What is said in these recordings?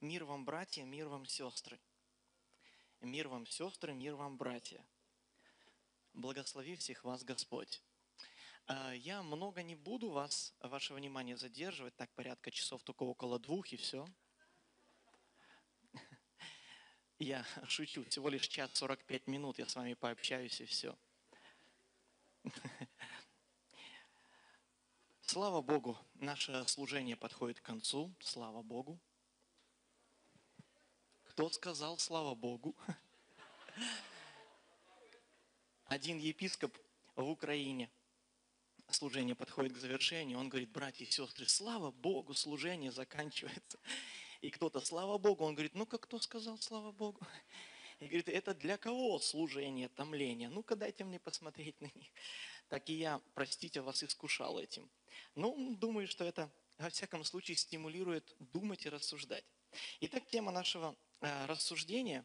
Мир вам, братья, мир вам, сестры. Мир вам, сестры, мир вам, братья. Благослови всех вас Господь. А, Я много не буду вас, ваше внимание задерживать, так порядка часов только около двух и все. Я шучу, всего лишь час 45 минут я с вами пообщаюсь и все. Слава Богу, наше служение подходит к концу, слава Богу. Кто сказал слава Богу? Один епископ в Украине, служение подходит к завершению, он говорит, братья и сестры, слава Богу, служение заканчивается. И кто-то, слава Богу, он говорит, ну-ка, кто сказал слава Богу? И говорит, это для кого служение, томление? Ну-ка, дайте мне посмотреть на них. Так и я, простите, вас искушал этим. Ну, думаю, что это, во всяком случае, стимулирует думать и рассуждать. Итак, тема нашего э, рассуждения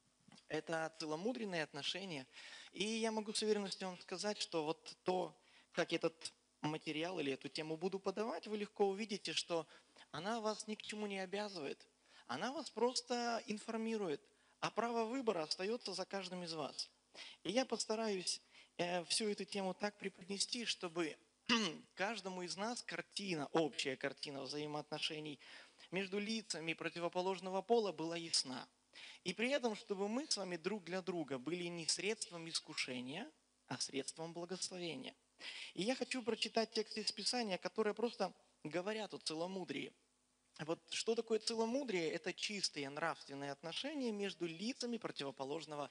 – это целомудренные отношения. И я могу с уверенностью вам сказать, что вот то, как этот материал или эту тему буду подавать, вы легко увидите, что она вас ни к чему не обязывает. Она вас просто информирует – а право выбора остается за каждым из вас. И я постараюсь э, всю эту тему так преподнести, чтобы каждому из нас картина, общая картина взаимоотношений между лицами противоположного пола была ясна. И при этом, чтобы мы с вами друг для друга были не средством искушения, а средством благословения. И я хочу прочитать тексты из Писания, которые просто говорят о целомудрии – вот что такое целомудрие? Это чистые нравственные отношения между лицами противоположного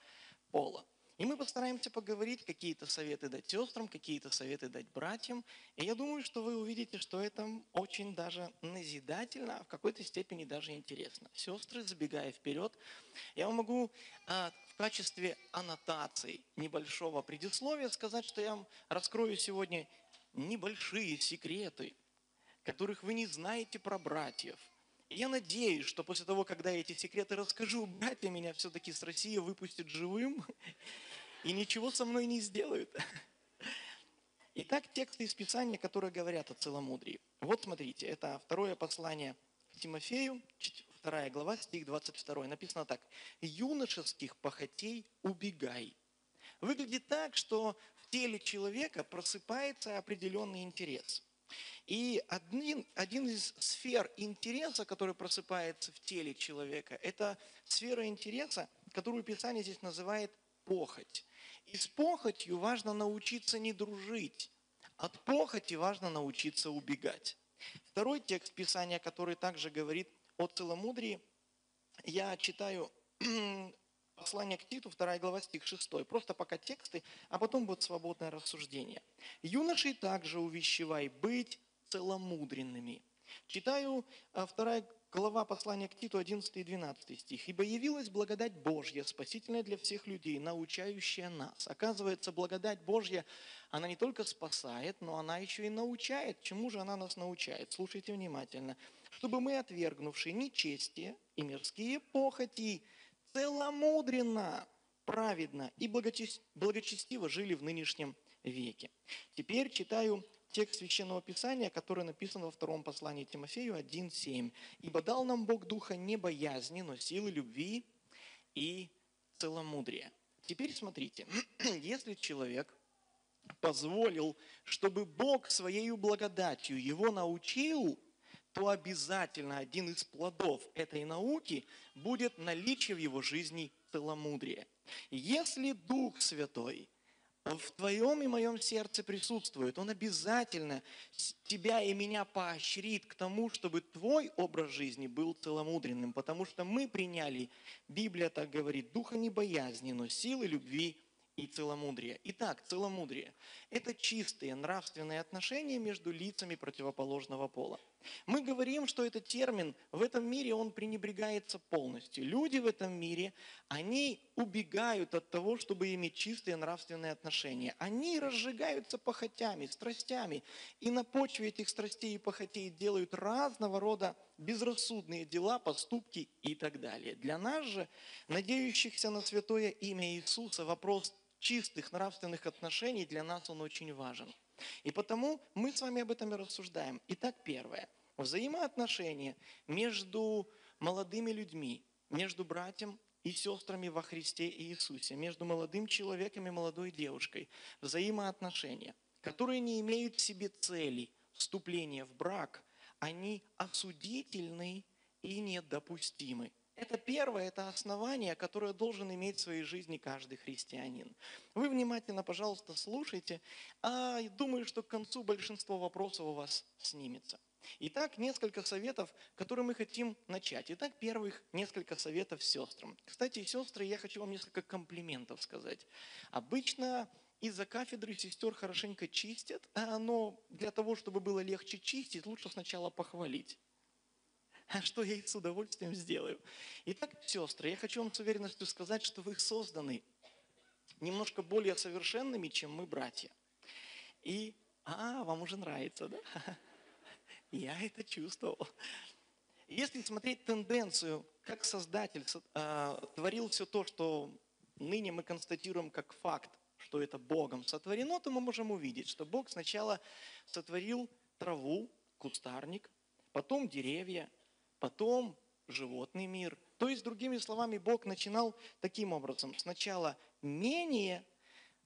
пола. И мы постараемся поговорить, какие-то советы дать сестрам, какие-то советы дать братьям. И я думаю, что вы увидите, что это очень даже назидательно, а в какой-то степени даже интересно. Сестры, забегая вперед, я могу а, в качестве аннотации небольшого предисловия сказать, что я вам раскрою сегодня небольшие секреты – которых вы не знаете про братьев. Я надеюсь, что после того, когда я эти секреты расскажу, братья меня все-таки с России выпустят живым и ничего со мной не сделают. Итак, тексты из Писания, которые говорят о целомудрии. Вот смотрите, это второе послание к Тимофею, вторая глава, стих 22. Написано так. «Юношеских похотей убегай». Выглядит так, что в теле человека просыпается определенный интерес – и один, один из сфер интереса, который просыпается в теле человека, это сфера интереса, которую Писание здесь называет похоть. И с похотью важно научиться не дружить. От похоти важно научиться убегать. Второй текст Писания, который также говорит о целомудрии, я читаю Послание к Титу, 2 глава, стих 6. Просто пока тексты, а потом будет свободное рассуждение. «Юношей также увещевай быть целомудренными». Читаю 2 а, глава послания к Титу, 11 и 12 стих. «Ибо явилась благодать Божья, спасительная для всех людей, научающая нас». Оказывается, благодать Божья, она не только спасает, но она еще и научает. Чему же она нас научает? Слушайте внимательно. «Чтобы мы, отвергнувшие нечестие и мирские похоти, целомудренно, праведно и благочестиво жили в нынешнем веке. Теперь читаю текст Священного Писания, который написан во втором послании Тимофею 1.7. «Ибо дал нам Бог духа не боязни, но силы любви и целомудрия». Теперь смотрите, если человек позволил, чтобы Бог своей благодатью его научил то обязательно один из плодов этой науки будет наличие в его жизни целомудрия. Если Дух Святой в твоем и моем сердце присутствует, Он обязательно тебя и меня поощрит к тому, чтобы твой образ жизни был целомудренным, потому что мы приняли, Библия так говорит, духа не боязни, но силы любви и целомудрие. Итак, целомудрие – это чистые нравственные отношения между лицами противоположного пола. Мы говорим, что этот термин в этом мире, он пренебрегается полностью. Люди в этом мире, они убегают от того, чтобы иметь чистые нравственные отношения. Они разжигаются похотями, страстями. И на почве этих страстей и похотей делают разного рода безрассудные дела, поступки и так далее. Для нас же, надеющихся на святое имя Иисуса, вопрос чистых нравственных отношений для нас он очень важен. И потому мы с вами об этом и рассуждаем. Итак, первое. Взаимоотношения между молодыми людьми, между братьям и сестрами во Христе Иисусе, между молодым человеком и молодой девушкой, взаимоотношения, которые не имеют в себе цели вступления в брак, они осудительны и недопустимы. Это первое, это основание, которое должен иметь в своей жизни каждый христианин. Вы внимательно, пожалуйста, слушайте, а думаю, что к концу большинство вопросов у вас снимется. Итак, несколько советов, которые мы хотим начать. Итак, первых несколько советов сестрам. Кстати, сестры, я хочу вам несколько комплиментов сказать. Обычно из-за кафедры сестер хорошенько чистят, но для того, чтобы было легче чистить, лучше сначала похвалить. Что я и с удовольствием сделаю. Итак, сестры, я хочу вам с уверенностью сказать, что вы созданы немножко более совершенными, чем мы, братья. И, а, вам уже нравится, да? Я это чувствовал. Если смотреть тенденцию, как Создатель э, творил все то, что ныне мы констатируем как факт, что это Богом сотворено, то мы можем увидеть, что Бог сначала сотворил траву, кустарник, потом деревья, потом животный мир. То есть, другими словами, Бог начинал таким образом. Сначала менее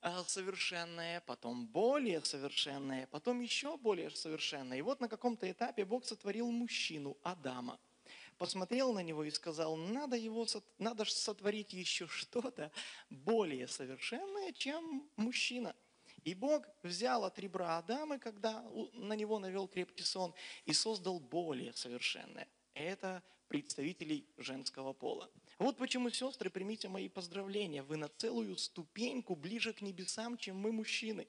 Э, совершенное, потом более совершенное, потом еще более совершенное. И вот на каком-то этапе Бог сотворил мужчину, Адама. Посмотрел на него и сказал, надо, его, надо сотворить еще что-то более совершенное, чем мужчина. И Бог взял от ребра Адама, когда на него навел крепкий сон, и создал более совершенное. Это представителей женского пола. Вот почему, сестры, примите мои поздравления. Вы на целую ступеньку ближе к небесам, чем мы, мужчины.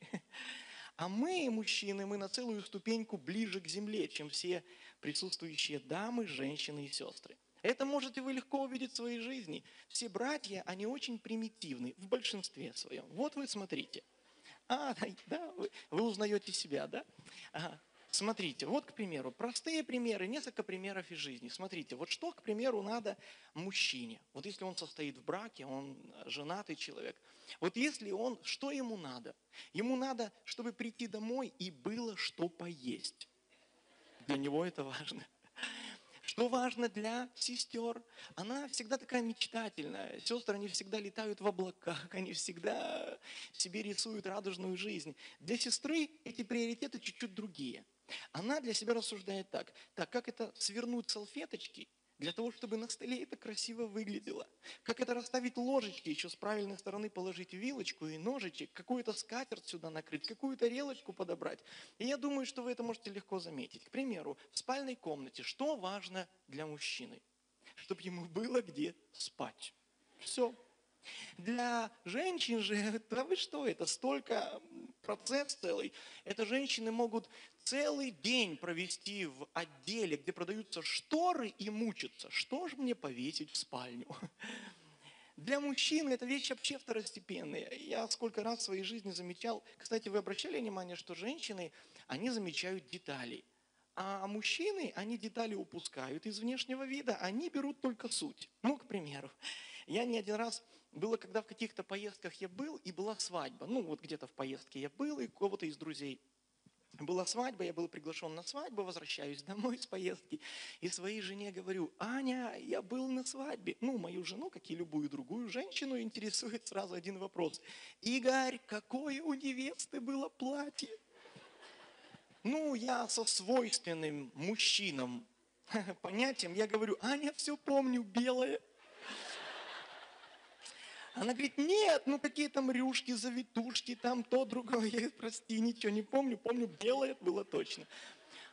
А мы, мужчины, мы на целую ступеньку ближе к земле, чем все присутствующие дамы, женщины и сестры. Это можете вы легко увидеть в своей жизни. Все братья, они очень примитивны в большинстве своем. Вот вы смотрите. А, да, вы, вы узнаете себя, да? Смотрите, вот, к примеру, простые примеры, несколько примеров из жизни. Смотрите, вот что, к примеру, надо мужчине. Вот если он состоит в браке, он женатый человек. Вот если он, что ему надо? Ему надо, чтобы прийти домой и было что поесть. Для него это важно. Что важно для сестер? Она всегда такая мечтательная. Сестры, они всегда летают в облаках, они всегда себе рисуют радужную жизнь. Для сестры эти приоритеты чуть-чуть другие. Она для себя рассуждает так. Так, как это свернуть салфеточки для того, чтобы на столе это красиво выглядело. Как это расставить ложечки, еще с правильной стороны положить вилочку и ножичек, какую-то скатерть сюда накрыть, какую-то релочку подобрать. И я думаю, что вы это можете легко заметить. К примеру, в спальной комнате что важно для мужчины? Чтобы ему было где спать. Все. Для женщин же, да вы что, это столько процесс целый. Это женщины могут целый день провести в отделе, где продаются шторы и мучиться. Что же мне повесить в спальню? Для мужчин это вещь вообще второстепенная. Я сколько раз в своей жизни замечал, кстати, вы обращали внимание, что женщины, они замечают детали. А мужчины, они детали упускают из внешнего вида, они берут только суть. Ну, к примеру, я не один раз было, когда в каких-то поездках я был, и была свадьба. Ну, вот где-то в поездке я был, и кого-то из друзей была свадьба, я был приглашен на свадьбу, возвращаюсь домой с поездки, и своей жене говорю, Аня, я был на свадьбе. Ну, мою жену, как и любую другую женщину, интересует сразу один вопрос. Игорь, какое у невесты было платье? Ну, я со свойственным мужчинам понятием, я говорю, Аня, все помню, белое. Она говорит, нет, ну какие там рюшки, завитушки, там то, другое. Я говорю, прости, ничего не помню, помню, белое было точно.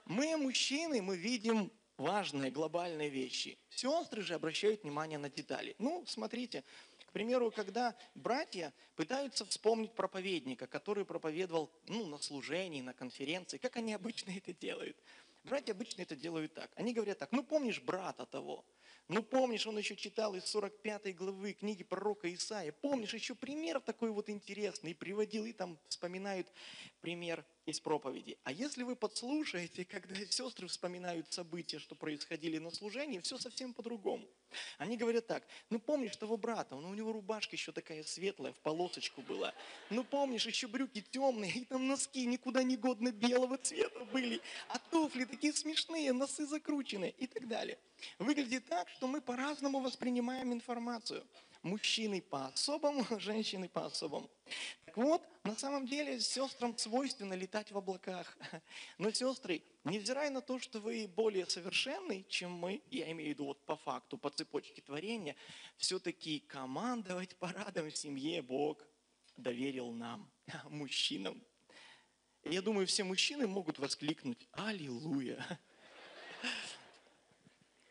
Мы, мужчины, мы видим важные глобальные вещи. Сестры же обращают внимание на детали. Ну, смотрите, к примеру, когда братья пытаются вспомнить проповедника, который проповедовал ну, на служении, на конференции, как они обычно это делают. Братья обычно это делают так. Они говорят так, ну помнишь брата того, ну, помнишь, он еще читал из 45 главы книги пророка Исаия. Помнишь, еще пример такой вот интересный приводил, и там вспоминают пример из проповеди. А если вы подслушаете, когда сестры вспоминают события, что происходили на служении, все совсем по-другому. Они говорят так, ну помнишь того брата, ну у него рубашка еще такая светлая, в полосочку была. Ну помнишь, еще брюки темные, и там носки никуда не годно белого цвета были, а туфли такие смешные, носы закручены и так далее. Выглядит так, что мы по-разному воспринимаем информацию мужчины по-особому, женщины по-особому. Так вот, на самом деле сестрам свойственно летать в облаках. Но сестры, невзирая на то, что вы более совершенны, чем мы, я имею в виду вот по факту, по цепочке творения, все-таки командовать парадом в семье Бог доверил нам, мужчинам. Я думаю, все мужчины могут воскликнуть «Аллилуйя!»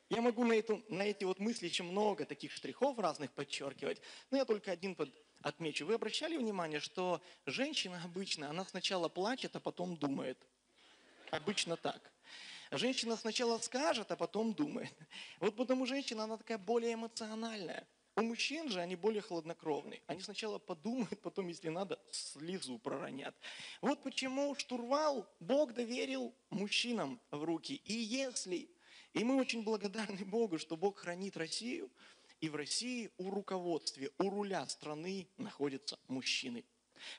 Я могу на, эту, на эти вот мысли еще много таких штрихов разных подчеркивать, но я только один под, отмечу. Вы обращали внимание, что женщина обычно, она сначала плачет, а потом думает. Обычно так. Женщина сначала скажет, а потом думает. Вот потому женщина, она такая более эмоциональная. У мужчин же они более хладнокровные. Они сначала подумают, потом, если надо, слезу проронят. Вот почему штурвал Бог доверил мужчинам в руки. И если и мы очень благодарны Богу, что Бог хранит Россию, и в России у руководства, у руля страны находятся мужчины.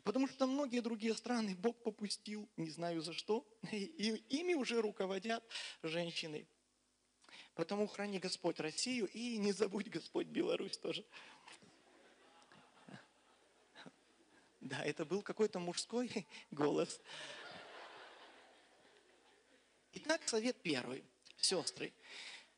Потому что многие другие страны Бог попустил, не знаю за что, и ими уже руководят женщины. Потому храни Господь Россию и не забудь Господь Беларусь тоже. Да, это был какой-то мужской голос. Итак, совет первый – сестры.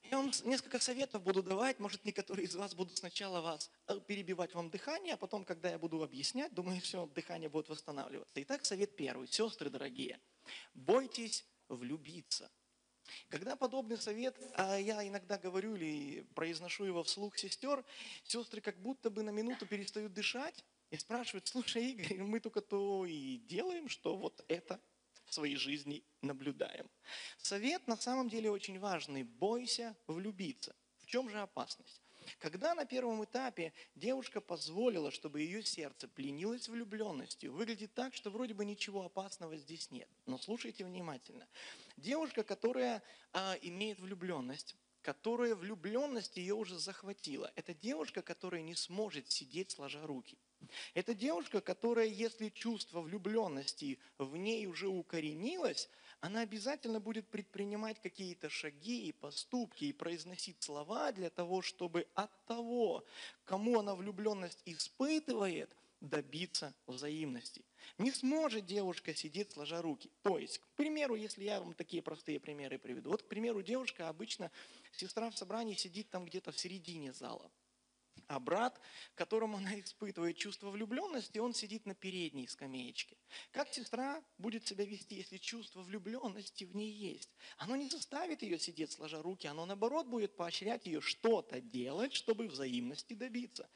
Я вам несколько советов буду давать, может, некоторые из вас будут сначала вас э, перебивать вам дыхание, а потом, когда я буду объяснять, думаю, все, дыхание будет восстанавливаться. Итак, совет первый. Сестры дорогие, бойтесь влюбиться. Когда подобный совет, а я иногда говорю или произношу его вслух сестер, сестры как будто бы на минуту перестают дышать и спрашивают, слушай, Игорь, мы только то и делаем, что вот это в своей жизни наблюдаем. Совет на самом деле очень важный. Бойся влюбиться. В чем же опасность? Когда на первом этапе девушка позволила, чтобы ее сердце пленилось влюбленностью, выглядит так, что вроде бы ничего опасного здесь нет. Но слушайте внимательно. Девушка, которая а, имеет влюбленность, которая влюбленность ее уже захватила, это девушка, которая не сможет сидеть сложа руки. Это девушка, которая, если чувство влюбленности в ней уже укоренилось, она обязательно будет предпринимать какие-то шаги и поступки и произносить слова для того, чтобы от того, кому она влюбленность испытывает, добиться взаимности. Не сможет девушка сидеть сложа руки. То есть, к примеру, если я вам такие простые примеры приведу. Вот, к примеру, девушка обычно, сестра в собрании сидит там где-то в середине зала. А брат, которому она испытывает чувство влюбленности, он сидит на передней скамеечке. Как сестра будет себя вести, если чувство влюбленности в ней есть? Оно не заставит ее сидеть сложа руки, оно наоборот будет поощрять ее что-то делать, чтобы взаимности добиться.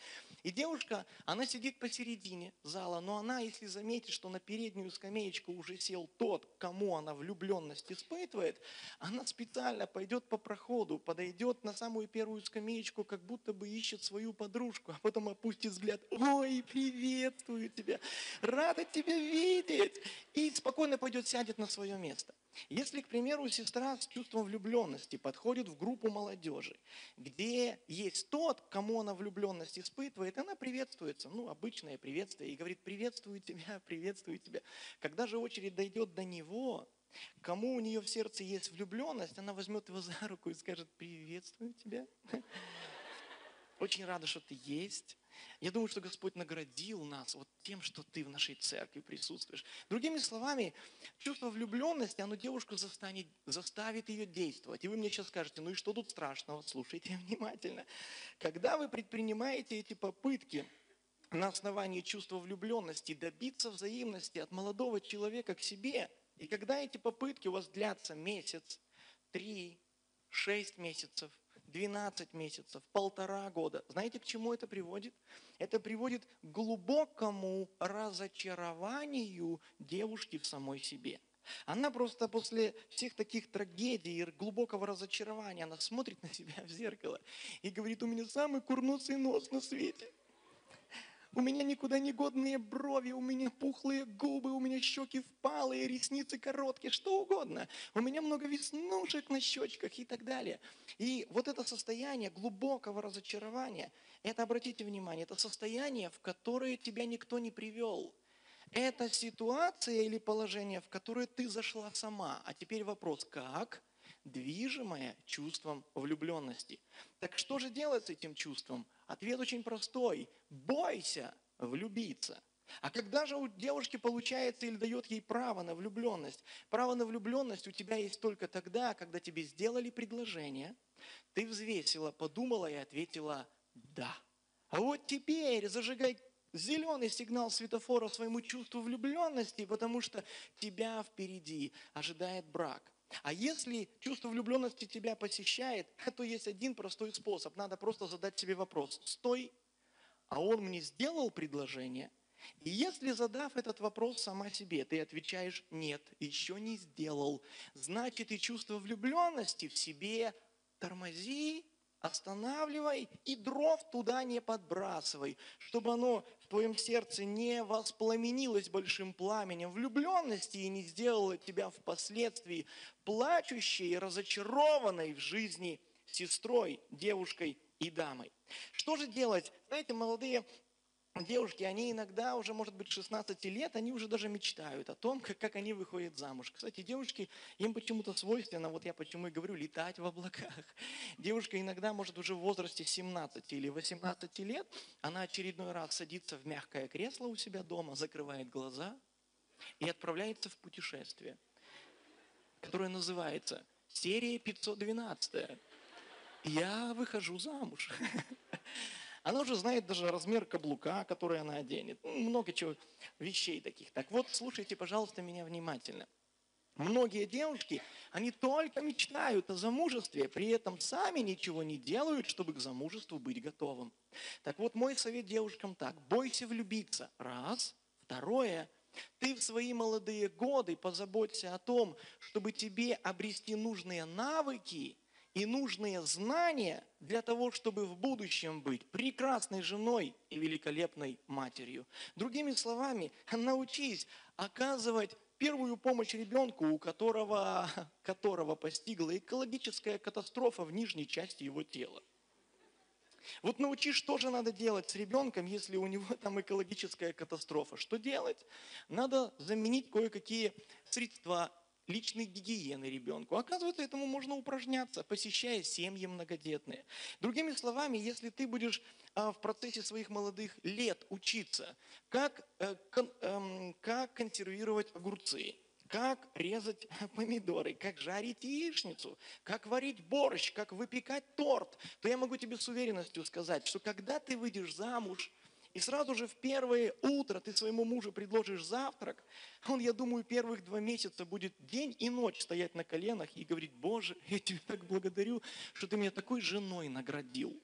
И девушка, она сидит посередине зала, но она, если заметит, что на переднюю скамеечку уже сел тот, кому она влюбленность испытывает, она специально пойдет по проходу, подойдет на самую первую скамеечку, как будто бы ищет свою подружку, а потом опустит взгляд, ой, приветствую тебя, рада тебя видеть, и спокойно пойдет, сядет на свое место. Если, к примеру, сестра с чувством влюбленности подходит в группу молодежи, где есть тот, кому она влюбленность испытывает, она приветствуется, ну, обычное приветствие, и говорит, приветствую тебя, приветствую тебя. Когда же очередь дойдет до него, кому у нее в сердце есть влюбленность, она возьмет его за руку и скажет, приветствую тебя. Очень рада, что ты есть. Я думаю, что Господь наградил нас вот тем, что ты в нашей церкви присутствуешь. Другими словами, чувство влюбленности, оно девушку застанет, заставит ее действовать. И вы мне сейчас скажете, ну и что тут страшного? Слушайте внимательно. Когда вы предпринимаете эти попытки на основании чувства влюбленности добиться взаимности от молодого человека к себе, и когда эти попытки у вас длятся месяц, три, шесть месяцев, 12 месяцев, полтора года. Знаете, к чему это приводит? Это приводит к глубокому разочарованию девушки в самой себе. Она просто после всех таких трагедий глубокого разочарования, она смотрит на себя в зеркало и говорит, у меня самый курносый нос на свете. У меня никуда не годные брови, у меня пухлые губы, у меня щеки впалые, ресницы короткие, что угодно. У меня много веснушек на щечках и так далее. И вот это состояние глубокого разочарования, это, обратите внимание, это состояние, в которое тебя никто не привел. Это ситуация или положение, в которое ты зашла сама. А теперь вопрос, как? Движимая чувством влюбленности. Так что же делать с этим чувством? Ответ очень простой. Бойся влюбиться. А когда же у девушки получается или дает ей право на влюбленность? Право на влюбленность у тебя есть только тогда, когда тебе сделали предложение, ты взвесила, подумала и ответила «да». А вот теперь зажигай зеленый сигнал светофора своему чувству влюбленности, потому что тебя впереди ожидает брак. А если чувство влюбленности тебя посещает, то есть один простой способ. Надо просто задать себе вопрос. Стой, а он мне сделал предложение? И если задав этот вопрос сама себе, ты отвечаешь «нет, еще не сделал», значит и чувство влюбленности в себе тормози останавливай и дров туда не подбрасывай, чтобы оно в твоем сердце не воспламенилось большим пламенем влюбленности и не сделало тебя впоследствии плачущей и разочарованной в жизни сестрой, девушкой и дамой. Что же делать? Знаете, молодые девушки, они иногда уже, может быть, 16 лет, они уже даже мечтают о том, как, как они выходят замуж. Кстати, девушки, им почему-то свойственно, вот я почему и говорю, летать в облаках. Девушка иногда, может, уже в возрасте 17 или 18 лет, она очередной раз садится в мягкое кресло у себя дома, закрывает глаза и отправляется в путешествие, которое называется «Серия 512». Я выхожу замуж. Она уже знает даже размер каблука, который она оденет. Ну, много чего, вещей таких. Так вот, слушайте, пожалуйста, меня внимательно. Многие девушки, они только мечтают о замужестве, при этом сами ничего не делают, чтобы к замужеству быть готовым. Так вот, мой совет девушкам так. Бойся влюбиться. Раз. Второе. Ты в свои молодые годы позаботься о том, чтобы тебе обрести нужные навыки, и нужные знания для того, чтобы в будущем быть прекрасной женой и великолепной матерью. Другими словами, научись оказывать первую помощь ребенку, у которого, которого постигла экологическая катастрофа в нижней части его тела. Вот научишь, что же надо делать с ребенком, если у него там экологическая катастрофа. Что делать? Надо заменить кое-какие средства личной гигиены ребенку. Оказывается, этому можно упражняться, посещая семьи многодетные. Другими словами, если ты будешь а, в процессе своих молодых лет учиться, как, э, эм, как консервировать огурцы, как резать помидоры, как жарить яичницу, как варить борщ, как выпекать торт, то я могу тебе с уверенностью сказать, что когда ты выйдешь замуж – и сразу же в первое утро ты своему мужу предложишь завтрак, он, я думаю, первых два месяца будет день и ночь стоять на коленах и говорить, Боже, я тебе так благодарю, что ты меня такой женой наградил.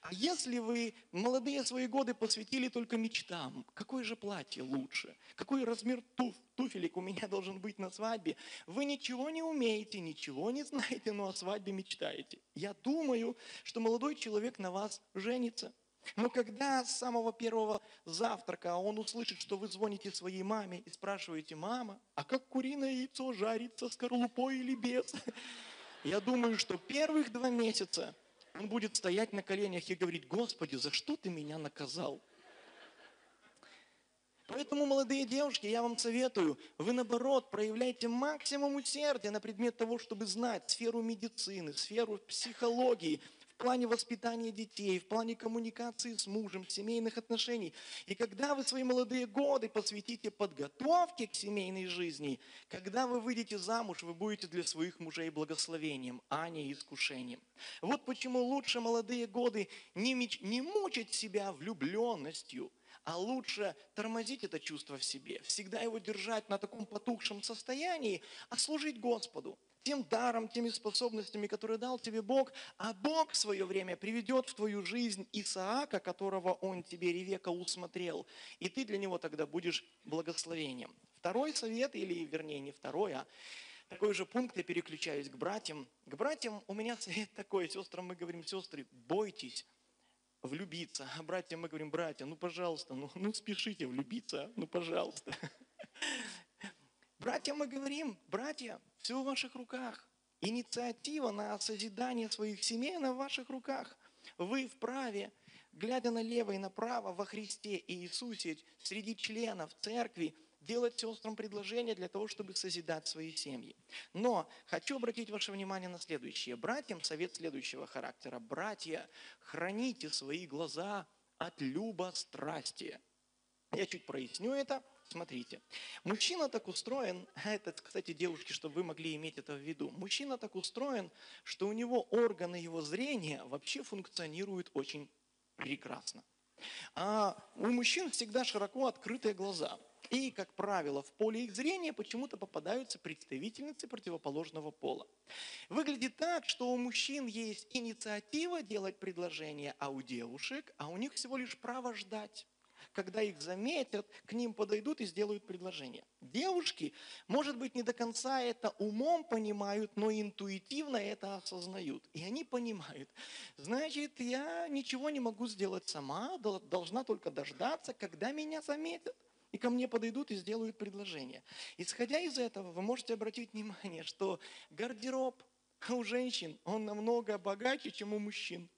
А если вы молодые свои годы посвятили только мечтам, какое же платье лучше, какой размер туф, туфелек у меня должен быть на свадьбе, вы ничего не умеете, ничего не знаете, но о свадьбе мечтаете. Я думаю, что молодой человек на вас женится – но когда с самого первого завтрака он услышит, что вы звоните своей маме и спрашиваете, мама, а как куриное яйцо жарится, скорлупой или без? Я думаю, что первых два месяца он будет стоять на коленях и говорить, Господи, за что ты меня наказал? Поэтому, молодые девушки, я вам советую, вы наоборот проявляйте максимум усердия на предмет того, чтобы знать сферу медицины, сферу психологии, плане воспитания детей, в плане коммуникации с мужем, семейных отношений. И когда вы свои молодые годы посвятите подготовке к семейной жизни, когда вы выйдете замуж, вы будете для своих мужей благословением, а не искушением. Вот почему лучше молодые годы не, меч... не мучить себя влюбленностью, а лучше тормозить это чувство в себе, всегда его держать на таком потухшем состоянии, а служить Господу тем даром, теми способностями, которые дал тебе Бог, а Бог в свое время приведет в твою жизнь Исаака, которого Он тебе, Ревека, усмотрел, и ты для него тогда будешь благословением. Второй совет, или вернее не второй, а такой же пункт, я переключаюсь к братьям. К братьям у меня совет такой, сестрам мы говорим, сестры, бойтесь влюбиться. А братья, мы говорим, братья, ну пожалуйста, ну, ну спешите влюбиться, ну пожалуйста. Братья, мы говорим, братья, все в ваших руках. Инициатива на созидание своих семей на ваших руках. Вы вправе, глядя налево и направо во Христе и Иисусе, среди членов церкви, делать сестрам предложения для того, чтобы созидать свои семьи. Но хочу обратить ваше внимание на следующее. Братьям совет следующего характера. Братья, храните свои глаза от любострастия. Я чуть проясню это. Смотрите, мужчина так устроен, это, кстати, девушки, чтобы вы могли иметь это в виду, мужчина так устроен, что у него органы его зрения вообще функционируют очень прекрасно. А у мужчин всегда широко открытые глаза. И, как правило, в поле их зрения почему-то попадаются представительницы противоположного пола. Выглядит так, что у мужчин есть инициатива делать предложение, а у девушек, а у них всего лишь право ждать когда их заметят, к ним подойдут и сделают предложение. Девушки, может быть, не до конца это умом понимают, но интуитивно это осознают. И они понимают, значит, я ничего не могу сделать сама, должна только дождаться, когда меня заметят и ко мне подойдут и сделают предложение. Исходя из этого, вы можете обратить внимание, что гардероб у женщин, он намного богаче, чем у мужчин.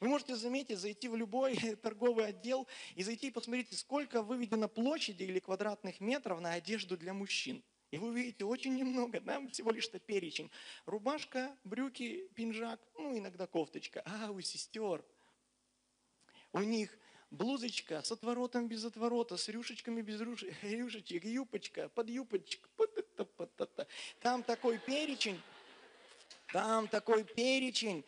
Вы можете заметить, зайти в любой торговый отдел и зайти и посмотреть, сколько выведено площади или квадратных метров на одежду для мужчин. И вы увидите очень немного, да, всего лишь-то перечень. Рубашка, брюки, пинжак, ну иногда кофточка. А у сестер, у них блузочка с отворотом без отворота, с рюшечками без рюшечек, юбочка, под юбочек. Там такой перечень, там такой перечень.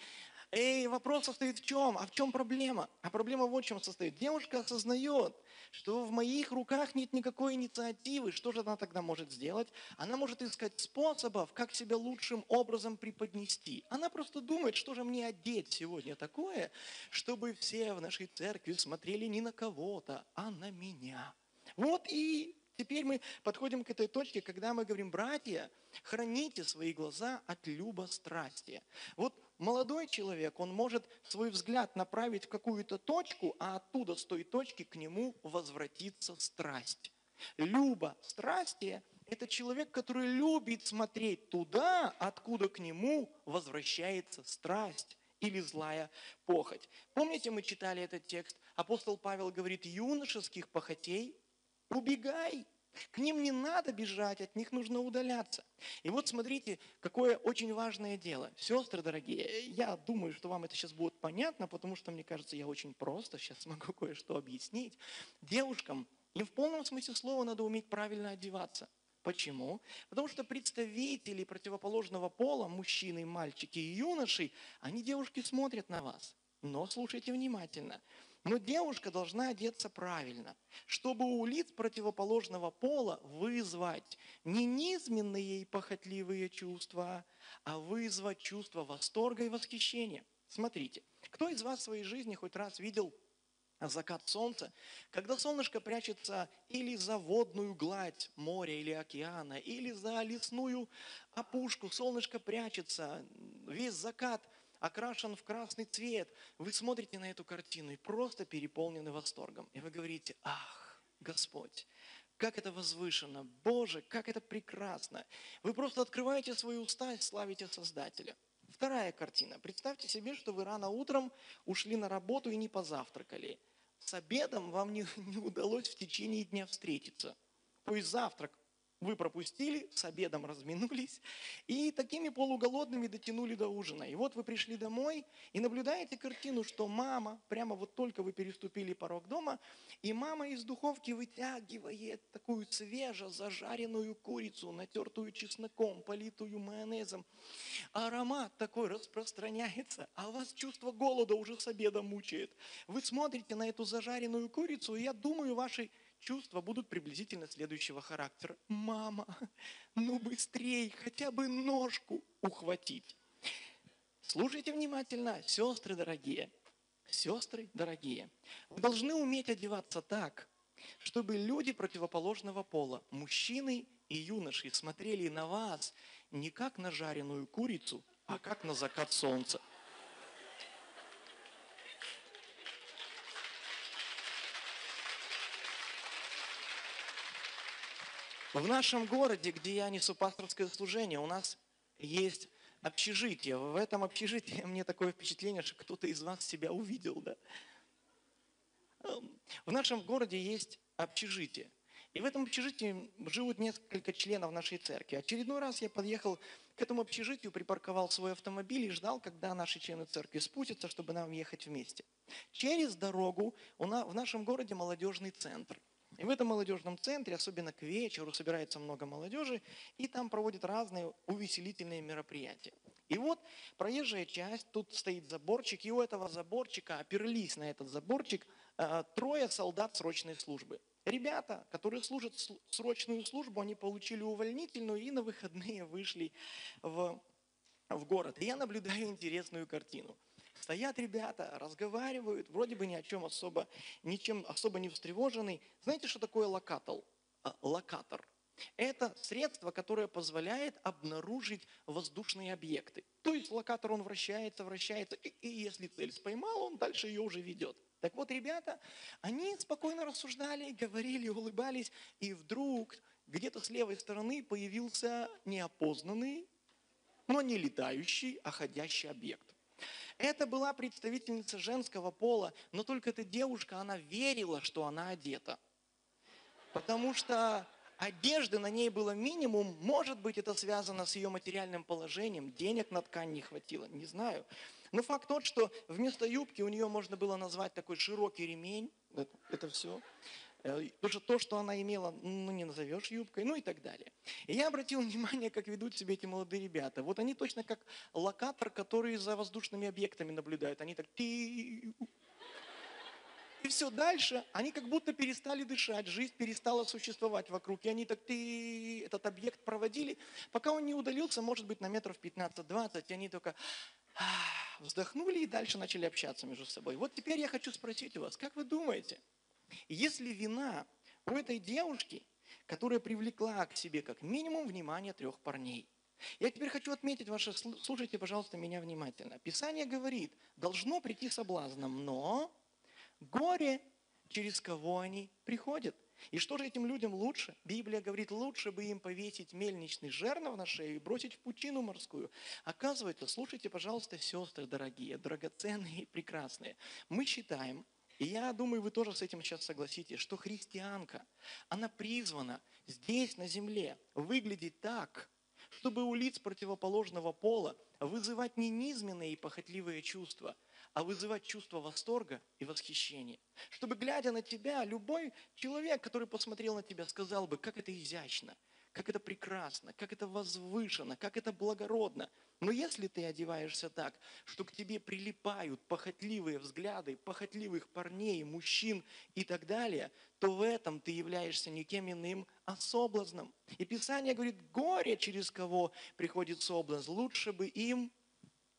Эй, вопрос состоит в чем? А в чем проблема? А проблема вот в чем состоит. Девушка осознает, что в моих руках нет никакой инициативы. Что же она тогда может сделать? Она может искать способов, как себя лучшим образом преподнести. Она просто думает, что же мне одеть сегодня такое, чтобы все в нашей церкви смотрели не на кого-то, а на меня. Вот и Теперь мы подходим к этой точке, когда мы говорим, братья, храните свои глаза от любострастия. Вот молодой человек, он может свой взгляд направить в какую-то точку, а оттуда с той точки к нему возвратится страсть. Люба, страстие – это человек, который любит смотреть туда, откуда к нему возвращается страсть или злая похоть. Помните, мы читали этот текст? Апостол Павел говорит, юношеских похотей убегай. К ним не надо бежать, от них нужно удаляться. И вот смотрите, какое очень важное дело. Сестры дорогие, я думаю, что вам это сейчас будет понятно, потому что, мне кажется, я очень просто сейчас смогу кое-что объяснить. Девушкам, им в полном смысле слова надо уметь правильно одеваться. Почему? Потому что представители противоположного пола, мужчины, мальчики и юноши, они, девушки, смотрят на вас. Но слушайте внимательно. Но девушка должна одеться правильно, чтобы у лиц противоположного пола вызвать не низменные и похотливые чувства, а вызвать чувство восторга и восхищения. Смотрите, кто из вас в своей жизни хоть раз видел закат солнца, когда солнышко прячется или за водную гладь моря или океана, или за лесную опушку, солнышко прячется, весь закат – окрашен в красный цвет. Вы смотрите на эту картину и просто переполнены восторгом. И вы говорите, ах, Господь, как это возвышенно, Боже, как это прекрасно. Вы просто открываете свои уста и славите Создателя. Вторая картина. Представьте себе, что вы рано утром ушли на работу и не позавтракали. С обедом вам не, не удалось в течение дня встретиться. То есть завтрак вы пропустили, с обедом разминулись и такими полуголодными дотянули до ужина. И вот вы пришли домой и наблюдаете картину, что мама, прямо вот только вы переступили порог дома, и мама из духовки вытягивает такую свеже зажаренную курицу, натертую чесноком, политую майонезом. Аромат такой распространяется, а вас чувство голода уже с обеда мучает. Вы смотрите на эту зажаренную курицу, и я думаю, вашей чувства будут приблизительно следующего характера. Мама, ну быстрей, хотя бы ножку ухватить. Слушайте внимательно, сестры дорогие, сестры дорогие. Вы должны уметь одеваться так, чтобы люди противоположного пола, мужчины и юноши, смотрели на вас не как на жареную курицу, а как на закат солнца. В нашем городе, где я несу пасторское служение, у нас есть общежитие. В этом общежитии мне такое впечатление, что кто-то из вас себя увидел. Да? Эм, в нашем городе есть общежитие. И в этом общежитии живут несколько членов нашей церкви. Очередной раз я подъехал к этому общежитию, припарковал свой автомобиль и ждал, когда наши члены церкви спустятся, чтобы нам ехать вместе. Через дорогу в нашем городе молодежный центр. И в этом молодежном центре, особенно к вечеру, собирается много молодежи, и там проводят разные увеселительные мероприятия. И вот проезжая часть, тут стоит заборчик, и у этого заборчика, оперлись на этот заборчик, э, трое солдат срочной службы. Ребята, которые служат срочную службу, они получили увольнительную и на выходные вышли в, в город. И я наблюдаю интересную картину. Стоят ребята, разговаривают, вроде бы ни о чем особо, ничем особо не встревоженный. Знаете, что такое локатор? А, локатор. Это средство, которое позволяет обнаружить воздушные объекты. То есть локатор, он вращается, вращается, и, и если цель споймал, он дальше ее уже ведет. Так вот, ребята, они спокойно рассуждали, говорили, улыбались, и вдруг где-то с левой стороны появился неопознанный, но не летающий, а ходящий объект. Это была представительница женского пола, но только эта девушка, она верила, что она одета. Потому что одежды на ней было минимум, может быть, это связано с ее материальным положением, денег на ткань не хватило, не знаю. Но факт тот, что вместо юбки у нее можно было назвать такой широкий ремень, это, это все. Потому э, то, что она имела, ну не назовешь юбкой, ну и так далее. И я обратил внимание, как ведут себя эти молодые ребята. Вот они точно как локатор, который за воздушными объектами наблюдает. Они так ти и все дальше, они как будто перестали дышать, жизнь перестала существовать вокруг. И они так ты этот объект проводили, пока он не удалился, может быть, на метров 15-20, и они только вздохнули и дальше начали общаться между собой. Вот теперь я хочу спросить у вас, как вы думаете, если вина у этой девушки, которая привлекла к себе как минимум внимание трех парней, я теперь хочу отметить ваше, слушайте, пожалуйста, меня внимательно. Писание говорит, должно прийти соблазном, но горе, через кого они приходят. И что же этим людям лучше? Библия говорит, лучше бы им повесить мельничный жернов на шею и бросить в пучину морскую. Оказывается, слушайте, пожалуйста, сестры дорогие, драгоценные и прекрасные. Мы считаем, и я думаю, вы тоже с этим сейчас согласитесь, что христианка, она призвана здесь, на земле, выглядеть так, чтобы у лиц противоположного пола вызывать не низменные и похотливые чувства – а вызывать чувство восторга и восхищения. Чтобы, глядя на тебя, любой человек, который посмотрел на тебя, сказал бы, как это изящно, как это прекрасно, как это возвышенно, как это благородно. Но если ты одеваешься так, что к тебе прилипают похотливые взгляды, похотливых парней, мужчин и так далее, то в этом ты являешься никем иным, а соблазном. И Писание говорит, горе, через кого приходит соблазн, лучше бы им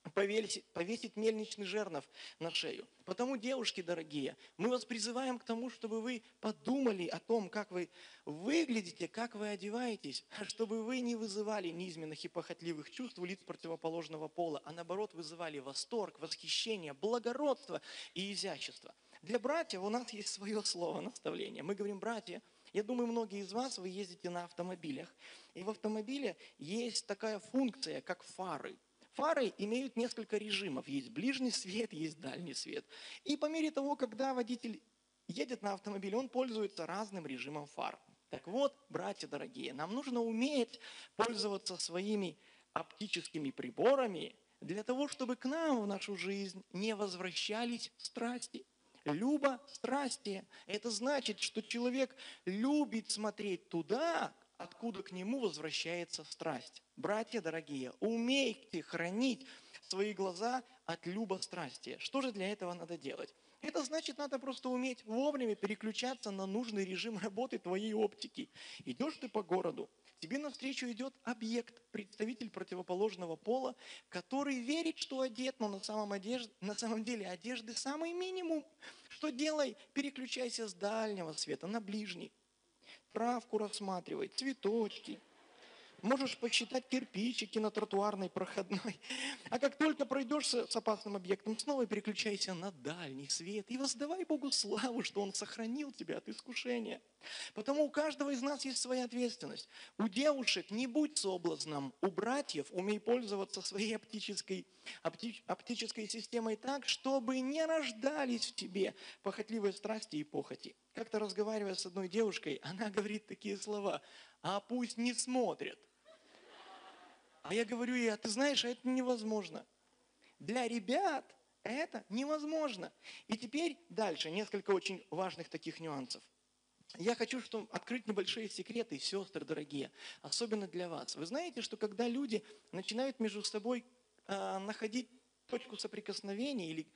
повесить, повесить мельничный жернов на шею. Потому, девушки дорогие, мы вас призываем к тому, чтобы вы подумали о том, как вы выглядите, как вы одеваетесь, чтобы вы не вызывали низменных и похотливых чувств у лиц противоположного пола, а наоборот вызывали восторг, восхищение, благородство и изящество. Для братьев у нас есть свое слово наставление. Мы говорим, братья, я думаю, многие из вас, вы ездите на автомобилях, и в автомобиле есть такая функция, как фары – Фары имеют несколько режимов. Есть ближний свет, есть дальний свет. И по мере того, когда водитель едет на автомобиле, он пользуется разным режимом фар. Так вот, братья дорогие, нам нужно уметь пользоваться своими оптическими приборами для того, чтобы к нам в нашу жизнь не возвращались страсти. Люба страсти. Это значит, что человек любит смотреть туда, откуда к нему возвращается страсть. Братья дорогие, умейте хранить свои глаза от любострастия. Что же для этого надо делать? Это значит, надо просто уметь вовремя переключаться на нужный режим работы твоей оптики. Идешь ты по городу, тебе навстречу идет объект, представитель противоположного пола, который верит, что одет, но на самом, одежде, на самом деле одежды самый минимум. Что делай? Переключайся с дальнего света на ближний травку рассматривай, цветочки, Можешь посчитать кирпичики на тротуарной проходной. А как только пройдешь с опасным объектом, снова переключайся на дальний свет и воздавай Богу славу, что Он сохранил тебя от искушения. Потому у каждого из нас есть своя ответственность. У девушек не будь соблазном, у братьев умей пользоваться своей оптической, опти, оптической системой так, чтобы не рождались в тебе похотливые страсти и похоти. Как-то разговаривая с одной девушкой, она говорит такие слова, а пусть не смотрят. А я говорю ей, а ты знаешь, это невозможно. Для ребят это невозможно. И теперь дальше несколько очень важных таких нюансов. Я хочу что, открыть небольшие секреты, сестры дорогие, особенно для вас. Вы знаете, что когда люди начинают между собой э, находить точку соприкосновения или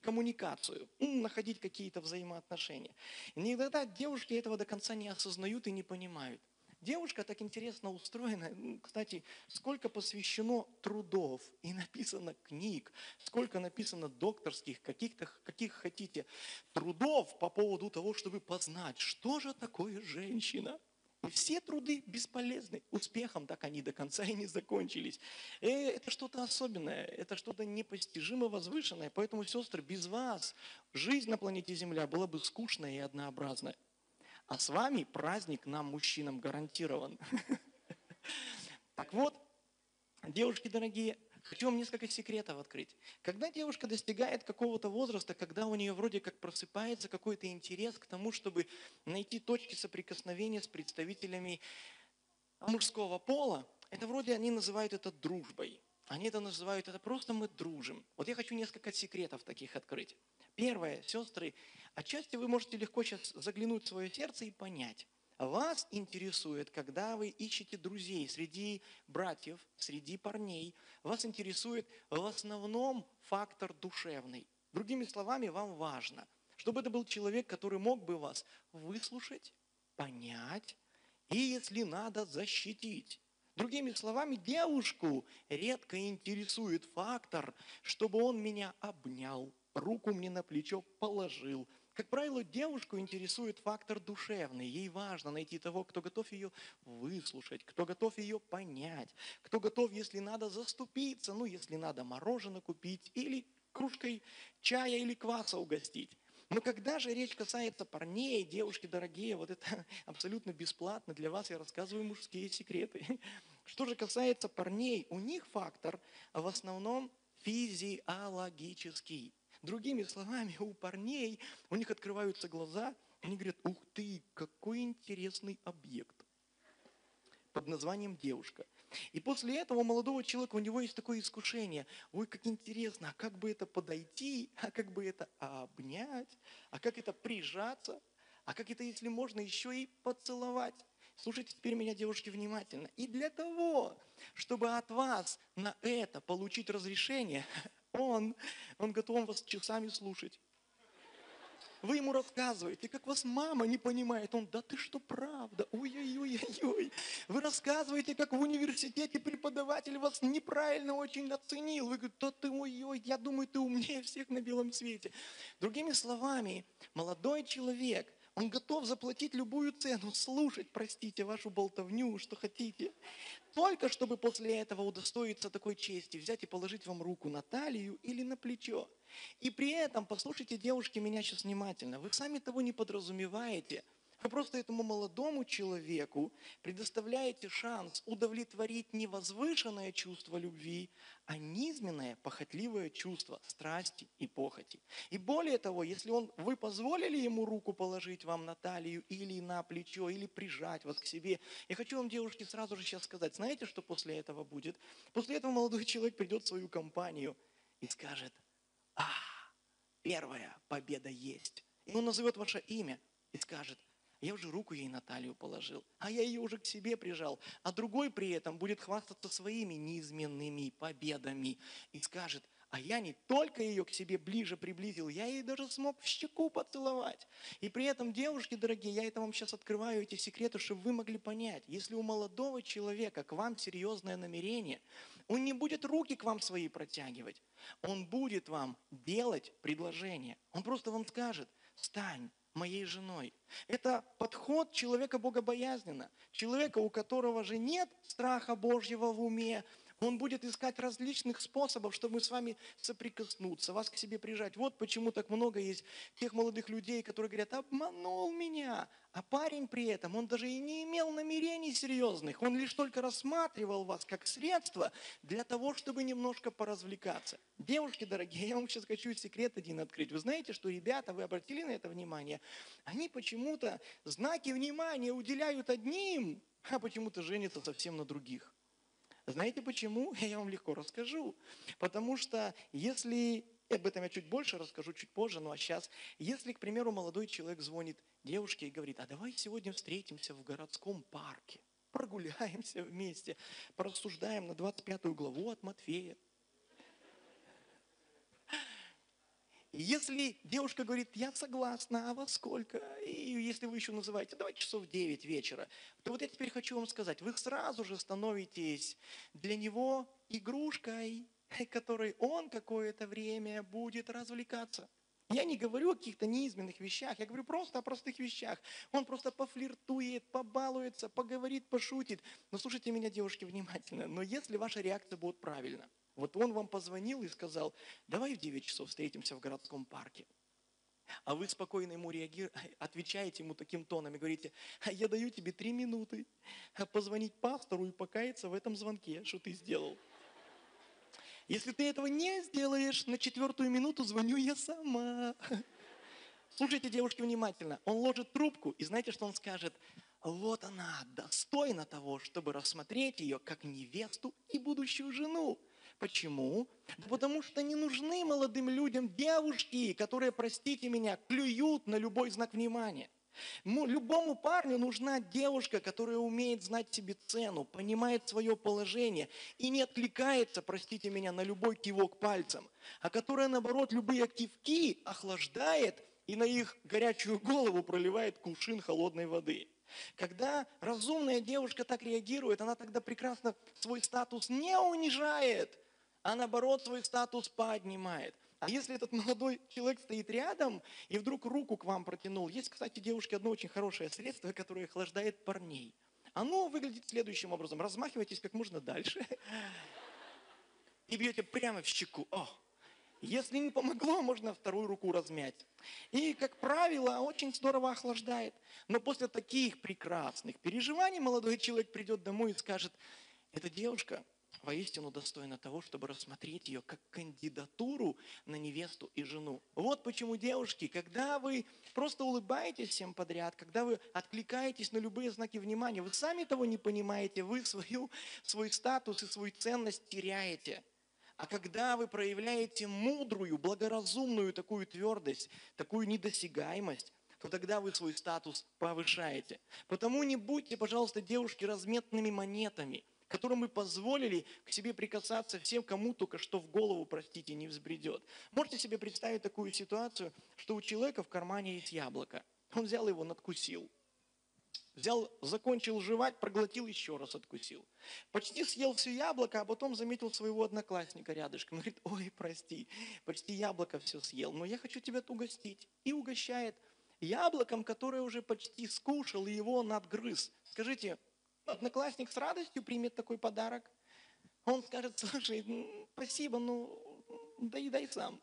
коммуникацию, находить какие-то взаимоотношения, иногда девушки этого до конца не осознают и не понимают. Девушка так интересно устроена. Кстати, сколько посвящено трудов и написано книг, сколько написано докторских, каких-то, каких хотите, трудов по поводу того, чтобы познать, что же такое женщина. И все труды бесполезны. Успехом так они до конца и не закончились. И э, это что-то особенное, это что-то непостижимо возвышенное. Поэтому, сестры, без вас жизнь на планете Земля была бы скучная и однообразная. А с вами праздник нам, мужчинам, гарантирован. Так вот, девушки дорогие, хочу вам несколько секретов открыть. Когда девушка достигает какого-то возраста, когда у нее вроде как просыпается какой-то интерес к тому, чтобы найти точки соприкосновения с представителями мужского пола, это вроде они называют это дружбой. Они это называют, это просто мы дружим. Вот я хочу несколько секретов таких открыть. Первое, сестры, отчасти вы можете легко сейчас заглянуть в свое сердце и понять. Вас интересует, когда вы ищете друзей среди братьев, среди парней, вас интересует в основном фактор душевный. Другими словами, вам важно, чтобы это был человек, который мог бы вас выслушать, понять и, если надо, защитить. Другими словами, девушку редко интересует фактор, чтобы он меня обнял, руку мне на плечо положил. Как правило, девушку интересует фактор душевный. Ей важно найти того, кто готов ее выслушать, кто готов ее понять, кто готов, если надо, заступиться, ну, если надо, мороженое купить или кружкой чая или кваса угостить. Но когда же речь касается парней, девушки дорогие, вот это абсолютно бесплатно для вас, я рассказываю мужские секреты. Что же касается парней, у них фактор в основном физиологический. Другими словами, у парней, у них открываются глаза, они говорят, ух ты, какой интересный объект под названием девушка. И после этого у молодого человека, у него есть такое искушение. Ой, как интересно, а как бы это подойти, а как бы это обнять, а как это прижаться, а как это, если можно, еще и поцеловать. Слушайте теперь меня, девушки, внимательно. И для того, чтобы от вас на это получить разрешение, он, он готов вас часами слушать. Вы ему рассказываете, как вас мама не понимает. Он, да ты что, правда? Ой-ой-ой-ой. Вы рассказываете, как в университете преподаватель вас неправильно очень оценил. Вы говорите, да ты ой-ой, я думаю, ты умнее всех на белом свете. Другими словами, молодой человек, он готов заплатить любую цену, слушать, простите, вашу болтовню, что хотите. Только чтобы после этого удостоиться такой чести, взять и положить вам руку на талию или на плечо. И при этом, послушайте, девушки, меня сейчас внимательно, вы сами того не подразумеваете – вы просто этому молодому человеку предоставляете шанс удовлетворить не возвышенное чувство любви, а низменное, похотливое чувство страсти и похоти. И более того, если он, вы позволили ему руку положить вам на талию или на плечо, или прижать вас к себе, я хочу вам, девушки, сразу же сейчас сказать, знаете, что после этого будет? После этого молодой человек придет в свою компанию и скажет, а, первая победа есть. И он назовет ваше имя и скажет, я уже руку ей на талию положил, а я ее уже к себе прижал. А другой при этом будет хвастаться своими неизменными победами и скажет, а я не только ее к себе ближе приблизил, я ей даже смог в щеку поцеловать. И при этом, девушки дорогие, я это вам сейчас открываю эти секреты, чтобы вы могли понять, если у молодого человека к вам серьезное намерение, он не будет руки к вам свои протягивать, он будет вам делать предложение. Он просто вам скажет, встань, моей женой. Это подход человека богобоязненно, человека, у которого же нет страха Божьего в уме, он будет искать различных способов, чтобы с вами соприкоснуться, вас к себе прижать. Вот почему так много есть тех молодых людей, которые говорят, обманул меня. А парень при этом, он даже и не имел намерений серьезных. Он лишь только рассматривал вас как средство для того, чтобы немножко поразвлекаться. Девушки дорогие, я вам сейчас хочу секрет один открыть. Вы знаете, что ребята, вы обратили на это внимание, они почему-то знаки внимания уделяют одним, а почему-то женятся совсем на других. Знаете почему? Я вам легко расскажу. Потому что если, об этом я чуть больше расскажу чуть позже, ну а сейчас, если, к примеру, молодой человек звонит девушке и говорит, а давай сегодня встретимся в городском парке, прогуляемся вместе, порассуждаем на 25 главу от Матфея. Если девушка говорит, я согласна, а во сколько? И если вы еще называете, давай часов 9 вечера, то вот я теперь хочу вам сказать, вы сразу же становитесь для него игрушкой, которой он какое-то время будет развлекаться. Я не говорю о каких-то неизменных вещах, я говорю просто о простых вещах. Он просто пофлиртует, побалуется, поговорит, пошутит. Но слушайте меня, девушки, внимательно. Но если ваша реакция будет правильна, вот он вам позвонил и сказал, давай в 9 часов встретимся в городском парке. А вы спокойно ему реагируете, отвечаете ему таким тоном и говорите, «А я даю тебе три минуты позвонить пастору и покаяться в этом звонке, что ты сделал. Если ты этого не сделаешь, на четвертую минуту звоню я сама. Слушайте, девушки, внимательно. Он ложит трубку, и знаете, что он скажет? Вот она, достойна того, чтобы рассмотреть ее как невесту и будущую жену. Почему? Да потому что не нужны молодым людям девушки, которые, простите меня, клюют на любой знак внимания. Любому парню нужна девушка, которая умеет знать себе цену, понимает свое положение и не откликается, простите меня, на любой кивок пальцем, а которая, наоборот, любые кивки охлаждает и на их горячую голову проливает кувшин холодной воды. Когда разумная девушка так реагирует, она тогда прекрасно свой статус не унижает, а наоборот свой статус поднимает. А если этот молодой человек стоит рядом и вдруг руку к вам протянул, есть, кстати, девушки, одно очень хорошее средство, которое охлаждает парней. Оно выглядит следующим образом. Размахивайтесь как можно дальше и бьете прямо в щеку. О, если не помогло, можно вторую руку размять. И, как правило, очень здорово охлаждает. Но после таких прекрасных переживаний молодой человек придет домой и скажет, эта девушка воистину достойна того, чтобы рассмотреть ее как кандидатуру на невесту и жену. Вот почему, девушки, когда вы просто улыбаетесь всем подряд, когда вы откликаетесь на любые знаки внимания, вы сами того не понимаете, вы свою, свой статус и свою ценность теряете. А когда вы проявляете мудрую, благоразумную такую твердость, такую недосягаемость, то тогда вы свой статус повышаете. Потому не будьте, пожалуйста, девушки разметными монетами – которым мы позволили к себе прикасаться всем, кому только что в голову, простите, не взбредет. Можете себе представить такую ситуацию, что у человека в кармане есть яблоко. Он взял его, надкусил. Взял, закончил жевать, проглотил, еще раз откусил. Почти съел все яблоко, а потом заметил своего одноклассника рядышком. Говорит, ой, прости, почти яблоко все съел, но я хочу тебя угостить. И угощает яблоком, которое уже почти скушал, и его надгрыз. Скажите, одноклассник с радостью примет такой подарок. Он скажет, слушай, спасибо, ну доедай сам.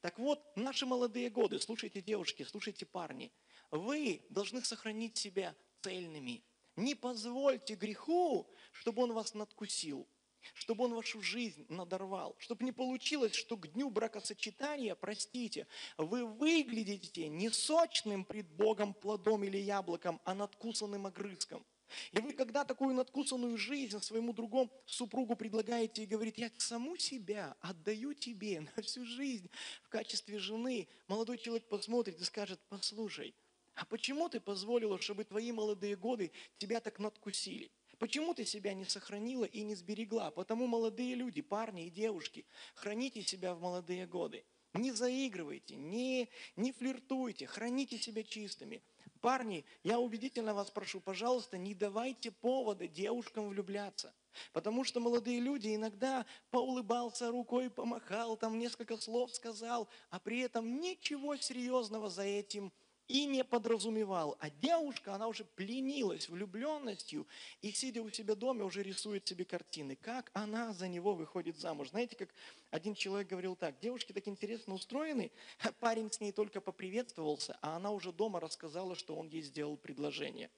Так вот, наши молодые годы, слушайте девушки, слушайте парни, вы должны сохранить себя цельными. Не позвольте греху, чтобы он вас надкусил, чтобы он вашу жизнь надорвал, чтобы не получилось, что к дню бракосочетания, простите, вы выглядите не сочным пред Богом плодом или яблоком, а надкусанным огрызком – и вы, когда такую надкусанную жизнь своему другому супругу предлагаете и говорите, я саму себя отдаю тебе на всю жизнь в качестве жены, молодой человек посмотрит и скажет, послушай, а почему ты позволила, чтобы твои молодые годы тебя так надкусили? Почему ты себя не сохранила и не сберегла? Потому молодые люди, парни и девушки, храните себя в молодые годы. Не заигрывайте, не, не флиртуйте, храните себя чистыми. Парни, я убедительно вас прошу, пожалуйста, не давайте повода девушкам влюбляться. Потому что молодые люди иногда поулыбался рукой, помахал, там несколько слов сказал, а при этом ничего серьезного за этим и не подразумевал. А девушка, она уже пленилась влюбленностью и, сидя у себя дома, уже рисует себе картины, как она за него выходит замуж. Знаете, как один человек говорил так, девушки так интересно устроены, парень с ней только поприветствовался, а она уже дома рассказала, что он ей сделал предложение.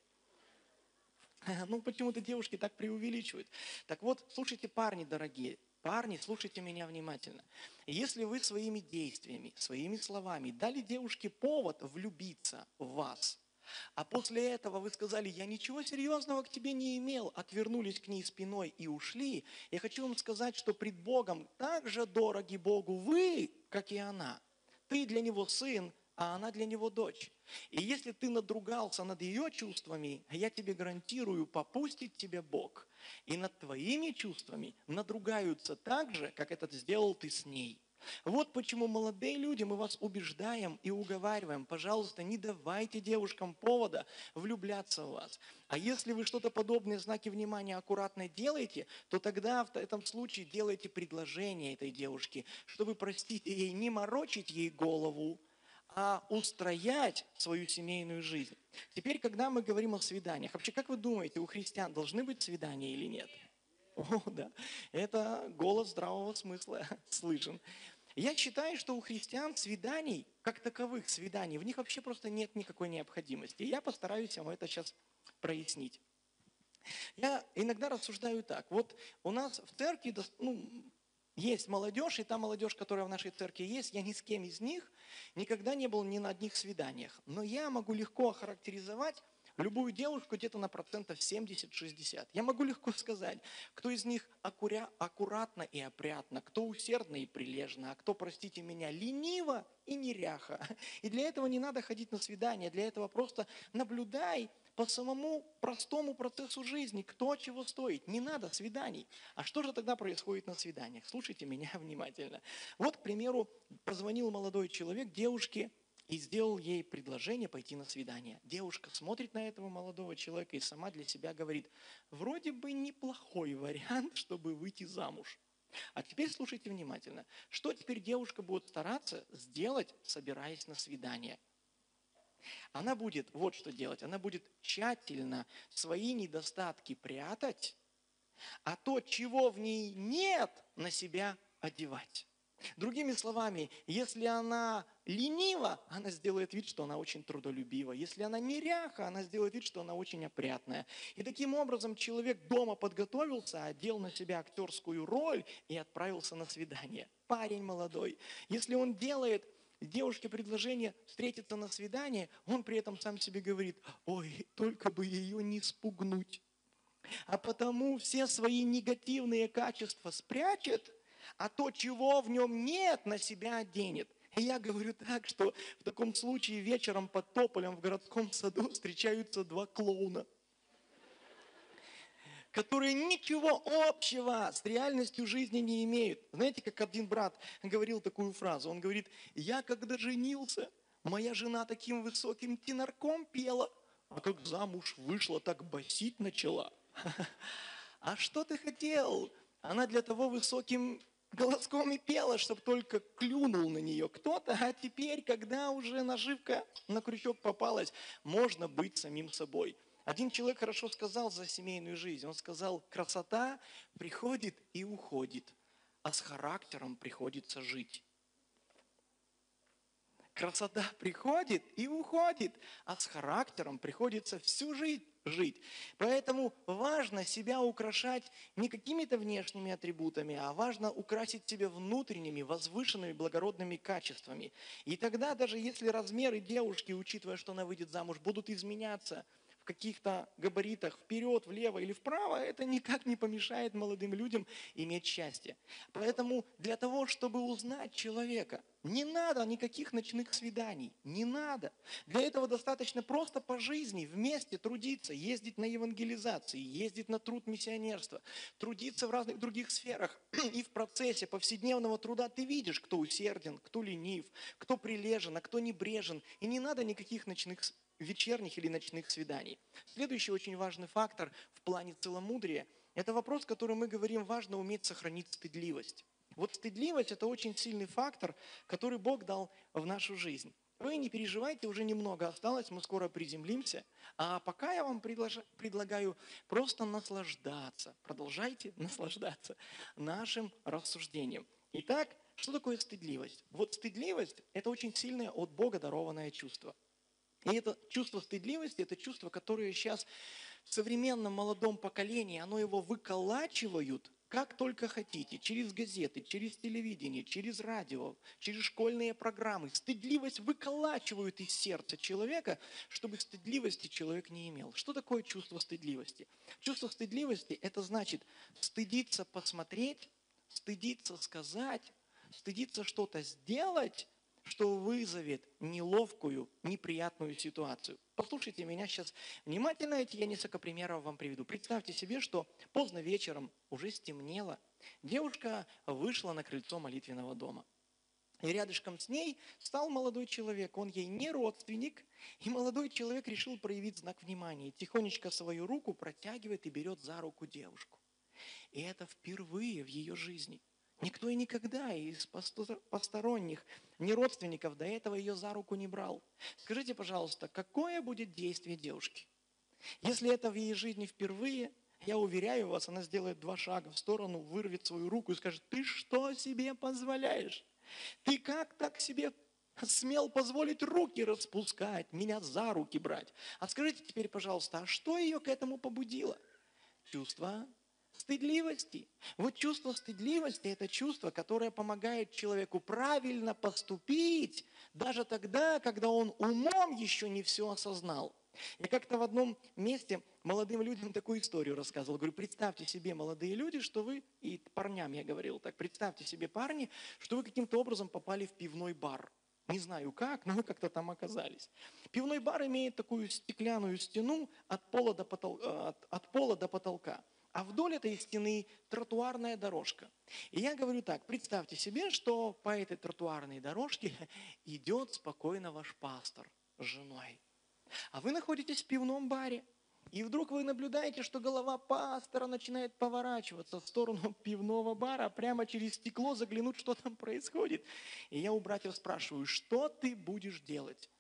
Ну, почему-то девушки так преувеличивают. Так вот, слушайте, парни дорогие, парни, слушайте меня внимательно. Если вы своими действиями, своими словами дали девушке повод влюбиться в вас, а после этого вы сказали, я ничего серьезного к тебе не имел, отвернулись к ней спиной и ушли, я хочу вам сказать, что пред Богом так же дороги Богу вы, как и она. Ты для него сын, а она для него дочь. И если ты надругался над ее чувствами, я тебе гарантирую, попустит тебе Бог. И над твоими чувствами надругаются так же, как это сделал ты с ней. Вот почему, молодые люди, мы вас убеждаем и уговариваем, пожалуйста, не давайте девушкам повода влюбляться в вас. А если вы что-то подобное, знаки внимания аккуратно делаете, то тогда в этом случае делайте предложение этой девушке, чтобы, простите ей, не морочить ей голову, а устроять свою семейную жизнь. Теперь, когда мы говорим о свиданиях, вообще, как вы думаете, у христиан должны быть свидания или нет? О, да, это голос здравого смысла слышен. Я считаю, что у христиан свиданий, как таковых свиданий, в них вообще просто нет никакой необходимости. И я постараюсь вам это сейчас прояснить. Я иногда рассуждаю так. Вот у нас в церкви ну, есть молодежь, и та молодежь, которая в нашей церкви есть, я ни с кем из них никогда не был ни на одних свиданиях. Но я могу легко охарактеризовать любую девушку где-то на процентов 70-60. Я могу легко сказать, кто из них аккуря, аккуратно и опрятно, кто усердно и прилежно, а кто, простите меня, лениво и неряха. И для этого не надо ходить на свидание, для этого просто наблюдай по самому простому процессу жизни, кто чего стоит. Не надо свиданий. А что же тогда происходит на свиданиях? Слушайте меня внимательно. Вот, к примеру, позвонил молодой человек девушке и сделал ей предложение пойти на свидание. Девушка смотрит на этого молодого человека и сама для себя говорит, вроде бы неплохой вариант, чтобы выйти замуж. А теперь слушайте внимательно. Что теперь девушка будет стараться сделать, собираясь на свидание? Она будет вот что делать. Она будет тщательно свои недостатки прятать, а то, чего в ней нет, на себя одевать. Другими словами, если она ленива, она сделает вид, что она очень трудолюбива. Если она неряха, она сделает вид, что она очень опрятная. И таким образом человек дома подготовился, одел на себя актерскую роль и отправился на свидание. Парень молодой. Если он делает девушке предложение встретиться на свидание, он при этом сам себе говорит, ой, только бы ее не спугнуть. А потому все свои негативные качества спрячет, а то, чего в нем нет, на себя оденет. И я говорю так, что в таком случае вечером под тополем в городском саду встречаются два клоуна – которые ничего общего с реальностью жизни не имеют. Знаете, как один брат говорил такую фразу, он говорит, я когда женился, моя жена таким высоким тенарком пела, а как замуж вышла, так басить начала. А что ты хотел? Она для того высоким голоском и пела, чтобы только клюнул на нее кто-то, а теперь, когда уже наживка на крючок попалась, можно быть самим собой – один человек хорошо сказал за семейную жизнь. Он сказал, красота приходит и уходит, а с характером приходится жить. Красота приходит и уходит, а с характером приходится всю жизнь жить. Поэтому важно себя украшать не какими-то внешними атрибутами, а важно украсить себя внутренними, возвышенными, благородными качествами. И тогда, даже если размеры девушки, учитывая, что она выйдет замуж, будут изменяться – каких-то габаритах вперед, влево или вправо, это никак не помешает молодым людям иметь счастье. Поэтому для того, чтобы узнать человека, не надо никаких ночных свиданий, не надо. Для этого достаточно просто по жизни вместе трудиться, ездить на евангелизации, ездить на труд миссионерства, трудиться в разных других сферах. И в процессе повседневного труда ты видишь, кто усерден, кто ленив, кто прилежен, а кто небрежен. И не надо никаких ночных вечерних или ночных свиданий. Следующий очень важный фактор в плане целомудрия – это вопрос, который мы говорим, важно уметь сохранить стыдливость. Вот стыдливость – это очень сильный фактор, который Бог дал в нашу жизнь. вы не переживайте, уже немного осталось, мы скоро приземлимся. А пока я вам предлагаю просто наслаждаться, продолжайте наслаждаться нашим рассуждением. Итак, что такое стыдливость? Вот стыдливость – это очень сильное от Бога дарованное чувство. И это чувство стыдливости, это чувство, которое сейчас в современном молодом поколении, оно его выколачивают как только хотите, через газеты, через телевидение, через радио, через школьные программы. Стыдливость выколачивают из сердца человека, чтобы стыдливости человек не имел. Что такое чувство стыдливости? Чувство стыдливости – это значит стыдиться посмотреть, стыдиться сказать, стыдиться что-то сделать, что вызовет неловкую, неприятную ситуацию. Послушайте меня сейчас внимательно, эти я несколько примеров вам приведу. Представьте себе, что поздно вечером, уже стемнело, девушка вышла на крыльцо молитвенного дома. И рядышком с ней стал молодой человек, он ей не родственник, и молодой человек решил проявить знак внимания, тихонечко свою руку протягивает и берет за руку девушку. И это впервые в ее жизни. Никто и никогда из посторонних, ни родственников до этого ее за руку не брал. Скажите, пожалуйста, какое будет действие девушки? Если это в ее жизни впервые, я уверяю вас, она сделает два шага в сторону, вырвет свою руку и скажет, ты что себе позволяешь? Ты как так себе смел позволить руки распускать, меня за руки брать? А скажите теперь, пожалуйста, а что ее к этому побудило? Чувство стыдливости. Вот чувство стыдливости – это чувство, которое помогает человеку правильно поступить, даже тогда, когда он умом еще не все осознал. Я как-то в одном месте молодым людям такую историю рассказывал. Говорю, представьте себе, молодые люди, что вы, и парням я говорил так, представьте себе, парни, что вы каким-то образом попали в пивной бар. Не знаю как, но мы как-то там оказались. Пивной бар имеет такую стеклянную стену от пола до, потол... Э, от, от пола до потолка а вдоль этой стены тротуарная дорожка. И я говорю так, представьте себе, что по этой тротуарной дорожке идет спокойно ваш пастор с женой. А вы находитесь в пивном баре, и вдруг вы наблюдаете, что голова пастора начинает поворачиваться в сторону пивного бара, прямо через стекло заглянуть, что там происходит. И я у братьев спрашиваю, что ты будешь делать?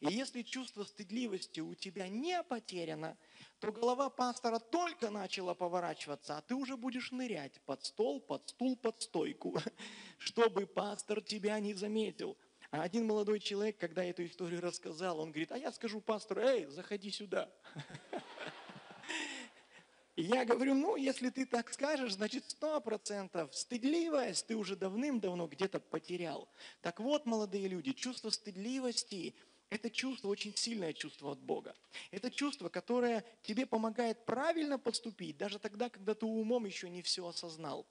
И если чувство стыдливости у тебя не потеряно, то голова пастора только начала поворачиваться, а ты уже будешь нырять под стол, под стул, под стойку, чтобы пастор тебя не заметил. А один молодой человек, когда эту историю рассказал, он говорит, а я скажу пастору, эй, заходи сюда. Я говорю, ну, если ты так скажешь, значит, сто процентов стыдливость ты уже давным-давно где-то потерял. Так вот, молодые люди, чувство стыдливости – это чувство, очень сильное чувство от Бога. Это чувство, которое тебе помогает правильно поступить, даже тогда, когда ты умом еще не все осознал.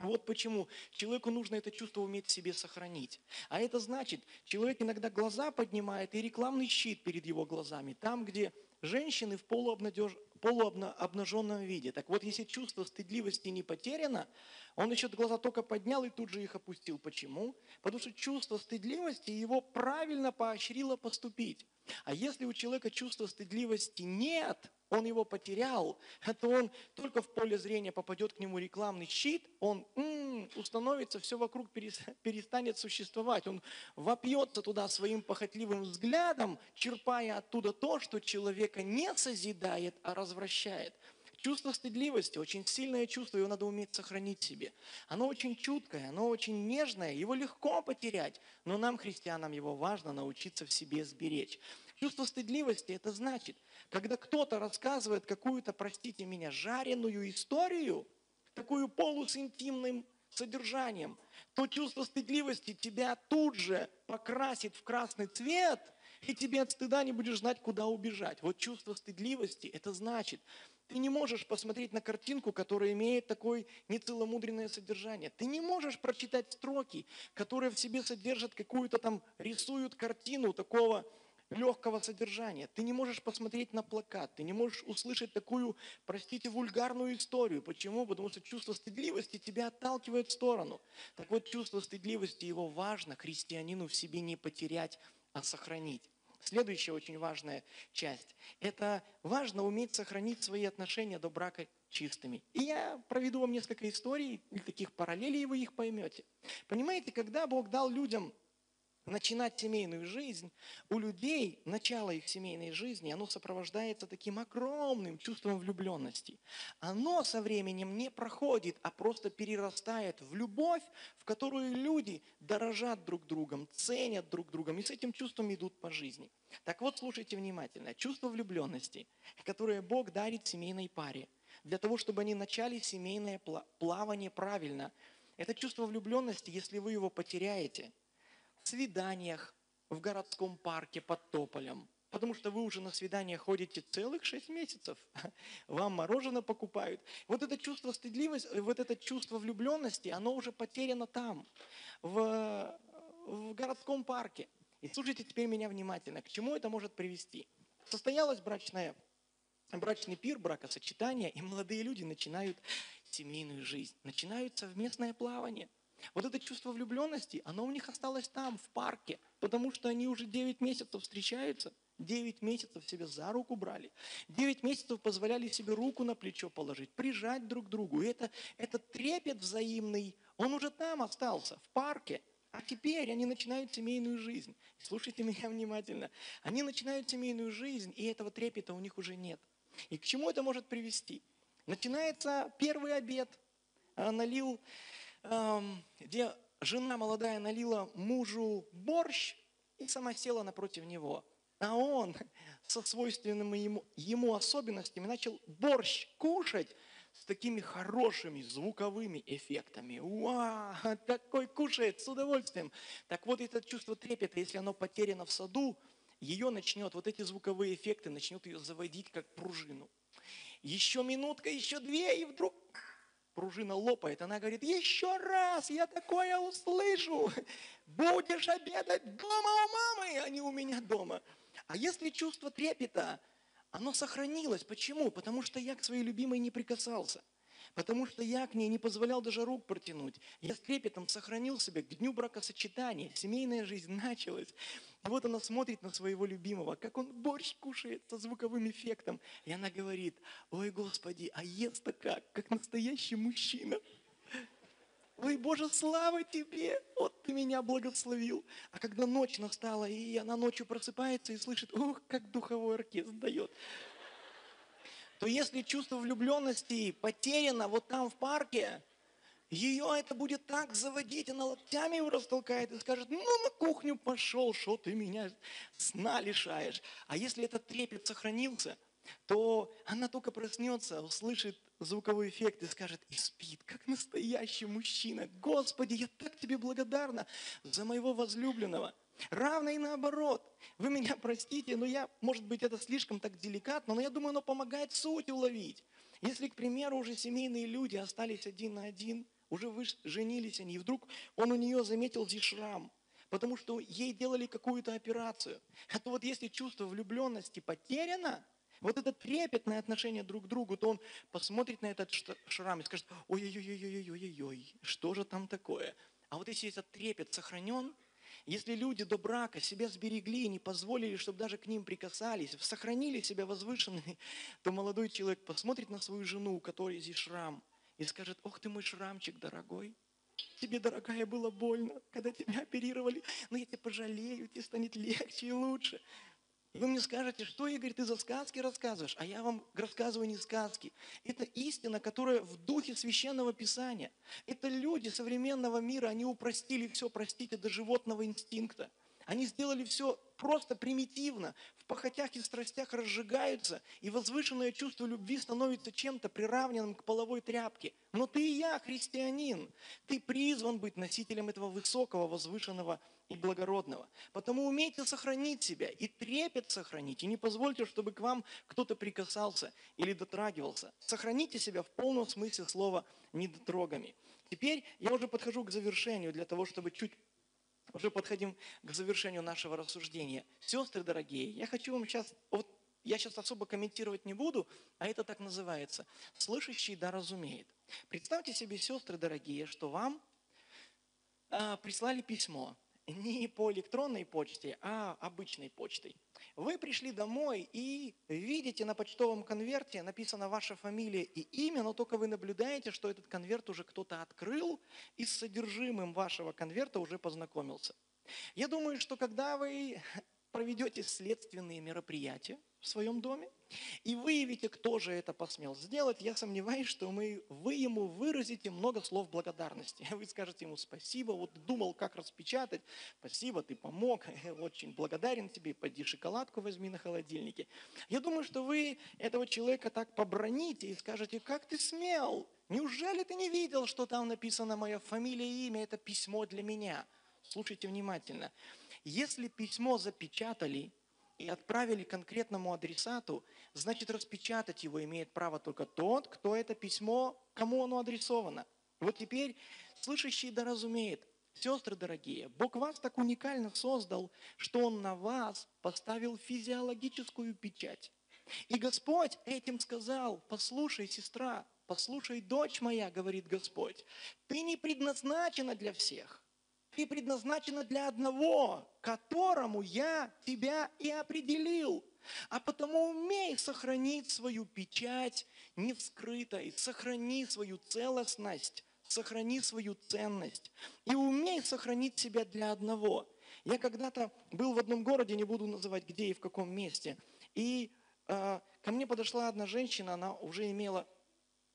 Вот почему человеку нужно это чувство уметь в себе сохранить. А это значит, человек иногда глаза поднимает и рекламный щит перед его глазами. Там, где женщины в полуобнадеж полуобнаженном виде. Так вот, если чувство стыдливости не потеряно, он еще глаза только поднял и тут же их опустил. Почему? Потому что чувство стыдливости его правильно поощрило поступить. А если у человека чувства стыдливости нет, он его потерял, то он только в поле зрения попадет к нему рекламный щит, он м-м, установится, все вокруг перестанет существовать. Он вопьется туда своим похотливым взглядом, черпая оттуда то, что человека не созидает, а развращает. Чувство стыдливости, очень сильное чувство, его надо уметь сохранить себе. Оно очень чуткое, оно очень нежное, его легко потерять, но нам, христианам, его важно научиться в себе сберечь. Чувство стыдливости – это значит, когда кто-то рассказывает какую-то, простите меня, жареную историю, такую полу с интимным содержанием, то чувство стыдливости тебя тут же покрасит в красный цвет, и тебе от стыда не будешь знать, куда убежать. Вот чувство стыдливости – это значит, ты не можешь посмотреть на картинку, которая имеет такое нецеломудренное содержание. Ты не можешь прочитать строки, которые в себе содержат какую-то там, рисуют картину такого легкого содержания. Ты не можешь посмотреть на плакат, ты не можешь услышать такую, простите, вульгарную историю. Почему? Потому что чувство стыдливости тебя отталкивает в сторону. Так вот, чувство стыдливости, его важно христианину в себе не потерять, а сохранить. Следующая очень важная часть – это важно уметь сохранить свои отношения до брака чистыми. И я проведу вам несколько историй, таких параллелей, вы их поймете. Понимаете, когда Бог дал людям начинать семейную жизнь, у людей начало их семейной жизни, оно сопровождается таким огромным чувством влюбленности. Оно со временем не проходит, а просто перерастает в любовь, в которую люди дорожат друг другом, ценят друг другом и с этим чувством идут по жизни. Так вот, слушайте внимательно. Чувство влюбленности, которое Бог дарит семейной паре, для того, чтобы они начали семейное плавание правильно. Это чувство влюбленности, если вы его потеряете – свиданиях в городском парке под Тополем. Потому что вы уже на свидания ходите целых шесть месяцев. Вам мороженое покупают. Вот это чувство стыдливости, вот это чувство влюбленности, оно уже потеряно там, в, в городском парке. И слушайте теперь меня внимательно. К чему это может привести? Состоялась брачная, брачный пир, бракосочетание, и молодые люди начинают семейную жизнь, начинают совместное плавание – вот это чувство влюбленности, оно у них осталось там, в парке, потому что они уже 9 месяцев встречаются, 9 месяцев себе за руку брали, 9 месяцев позволяли себе руку на плечо положить, прижать друг к другу. И это, этот трепет взаимный, он уже там остался, в парке. А теперь они начинают семейную жизнь. Слушайте меня внимательно. Они начинают семейную жизнь, и этого трепета у них уже нет. И к чему это может привести? Начинается первый обед. Налил где жена молодая налила мужу борщ и сама села напротив него. А он со свойственными ему, ему особенностями начал борщ кушать с такими хорошими звуковыми эффектами. Уа, такой кушает с удовольствием. Так вот это чувство трепета, если оно потеряно в саду, ее начнет, вот эти звуковые эффекты начнут ее заводить как пружину. Еще минутка, еще две, и вдруг пружина лопает. Она говорит, еще раз я такое услышу. Будешь обедать дома у мамы, а не у меня дома. А если чувство трепета, оно сохранилось. Почему? Потому что я к своей любимой не прикасался. Потому что я к ней не позволял даже рук протянуть. Я с трепетом сохранил себя к дню бракосочетания. Семейная жизнь началась. И вот она смотрит на своего любимого, как он борщ кушает со звуковым эффектом. И она говорит, ой, Господи, а ест-то как, как настоящий мужчина. Ой, Боже, слава Тебе! Вот Ты меня благословил. А когда ночь настала, и она ночью просыпается и слышит, ох, как духовой оркестр дает то если чувство влюбленности потеряно вот там в парке, ее это будет так заводить, она локтями его растолкает и скажет, ну на кухню пошел, что ты меня сна лишаешь. А если этот трепет сохранился, то она только проснется, услышит звуковой эффект и скажет, и спит, как настоящий мужчина. Господи, я так тебе благодарна за моего возлюбленного. Равно и наоборот. Вы меня простите, но я, может быть, это слишком так деликатно, но я думаю, оно помогает суть уловить. Если, к примеру, уже семейные люди остались один на один, уже вы женились они, и вдруг он у нее заметил здесь шрам, потому что ей делали какую-то операцию. А то вот если чувство влюбленности потеряно, вот это трепетное отношение друг к другу, то он посмотрит на этот шрам и скажет, ой-ой-ой-ой-ой-ой, что же там такое? А вот если этот трепет сохранен, если люди до брака себя сберегли и не позволили, чтобы даже к ним прикасались, сохранили себя возвышенными, то молодой человек посмотрит на свою жену, у которой здесь шрам, и скажет, ох ты мой шрамчик дорогой, тебе, дорогая, было больно, когда тебя оперировали, но я тебя пожалею, тебе станет легче и лучше. Вы мне скажете, что, Игорь, ты за сказки рассказываешь? А я вам рассказываю не сказки. Это истина, которая в духе священного писания. Это люди современного мира, они упростили все, простите, до животного инстинкта. Они сделали все просто примитивно, в похотях и страстях разжигаются, и возвышенное чувство любви становится чем-то приравненным к половой тряпке. Но ты и я, христианин, ты призван быть носителем этого высокого, возвышенного и благородного. Потому умейте сохранить себя и трепет сохранить, и не позвольте, чтобы к вам кто-то прикасался или дотрагивался. Сохраните себя в полном смысле слова недотрогами. Теперь я уже подхожу к завершению для того, чтобы чуть уже подходим к завершению нашего рассуждения. Сестры дорогие, я хочу вам сейчас, вот я сейчас особо комментировать не буду, а это так называется. Слышащий да разумеет. Представьте себе, сестры дорогие, что вам а, прислали письмо не по электронной почте, а обычной почтой. Вы пришли домой и видите на почтовом конверте написана ваша фамилия и имя, но только вы наблюдаете, что этот конверт уже кто-то открыл и с содержимым вашего конверта уже познакомился. Я думаю, что когда вы проведете следственные мероприятия в своем доме и выявите, кто же это посмел сделать, я сомневаюсь, что мы, вы ему выразите много слов благодарности. Вы скажете ему спасибо, вот думал, как распечатать, спасибо, ты помог, очень благодарен тебе, пойди шоколадку возьми на холодильнике. Я думаю, что вы этого человека так поброните и скажете, как ты смел, неужели ты не видел, что там написано моя фамилия и имя, это письмо для меня? Слушайте внимательно. Если письмо запечатали и отправили конкретному адресату, значит распечатать его имеет право только тот, кто это письмо, кому оно адресовано. Вот теперь слышащий да разумеет, Сестры дорогие, Бог вас так уникально создал, что Он на вас поставил физиологическую печать. И Господь этим сказал, послушай, сестра, послушай, дочь моя, говорит Господь, ты не предназначена для всех. Ты предназначена для одного, которому я тебя и определил. А потому умей сохранить свою печать не вскрытой, сохрани свою целостность, сохрани свою ценность. И умей сохранить себя для одного. Я когда-то был в одном городе, не буду называть где и в каком месте, и э, ко мне подошла одна женщина, она уже имела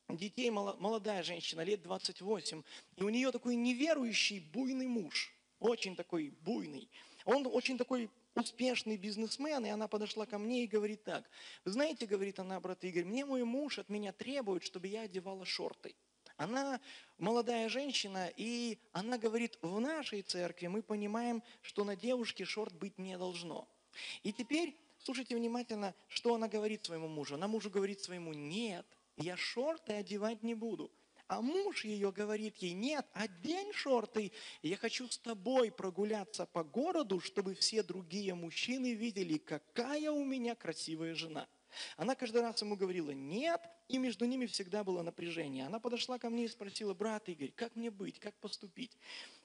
детей, молодая женщина, лет 28, и у нее такой неверующий, буйный муж, очень такой буйный. Он очень такой успешный бизнесмен, и она подошла ко мне и говорит так, вы знаете, говорит она, брат Игорь, мне мой муж от меня требует, чтобы я одевала шорты. Она молодая женщина, и она говорит, в нашей церкви мы понимаем, что на девушке шорт быть не должно. И теперь слушайте внимательно, что она говорит своему мужу. Она мужу говорит своему, нет, я шорты одевать не буду. А муж ее говорит ей, нет, одень шорты, я хочу с тобой прогуляться по городу, чтобы все другие мужчины видели, какая у меня красивая жена. Она каждый раз ему говорила «нет», и между ними всегда было напряжение. Она подошла ко мне и спросила, брат Игорь, как мне быть, как поступить?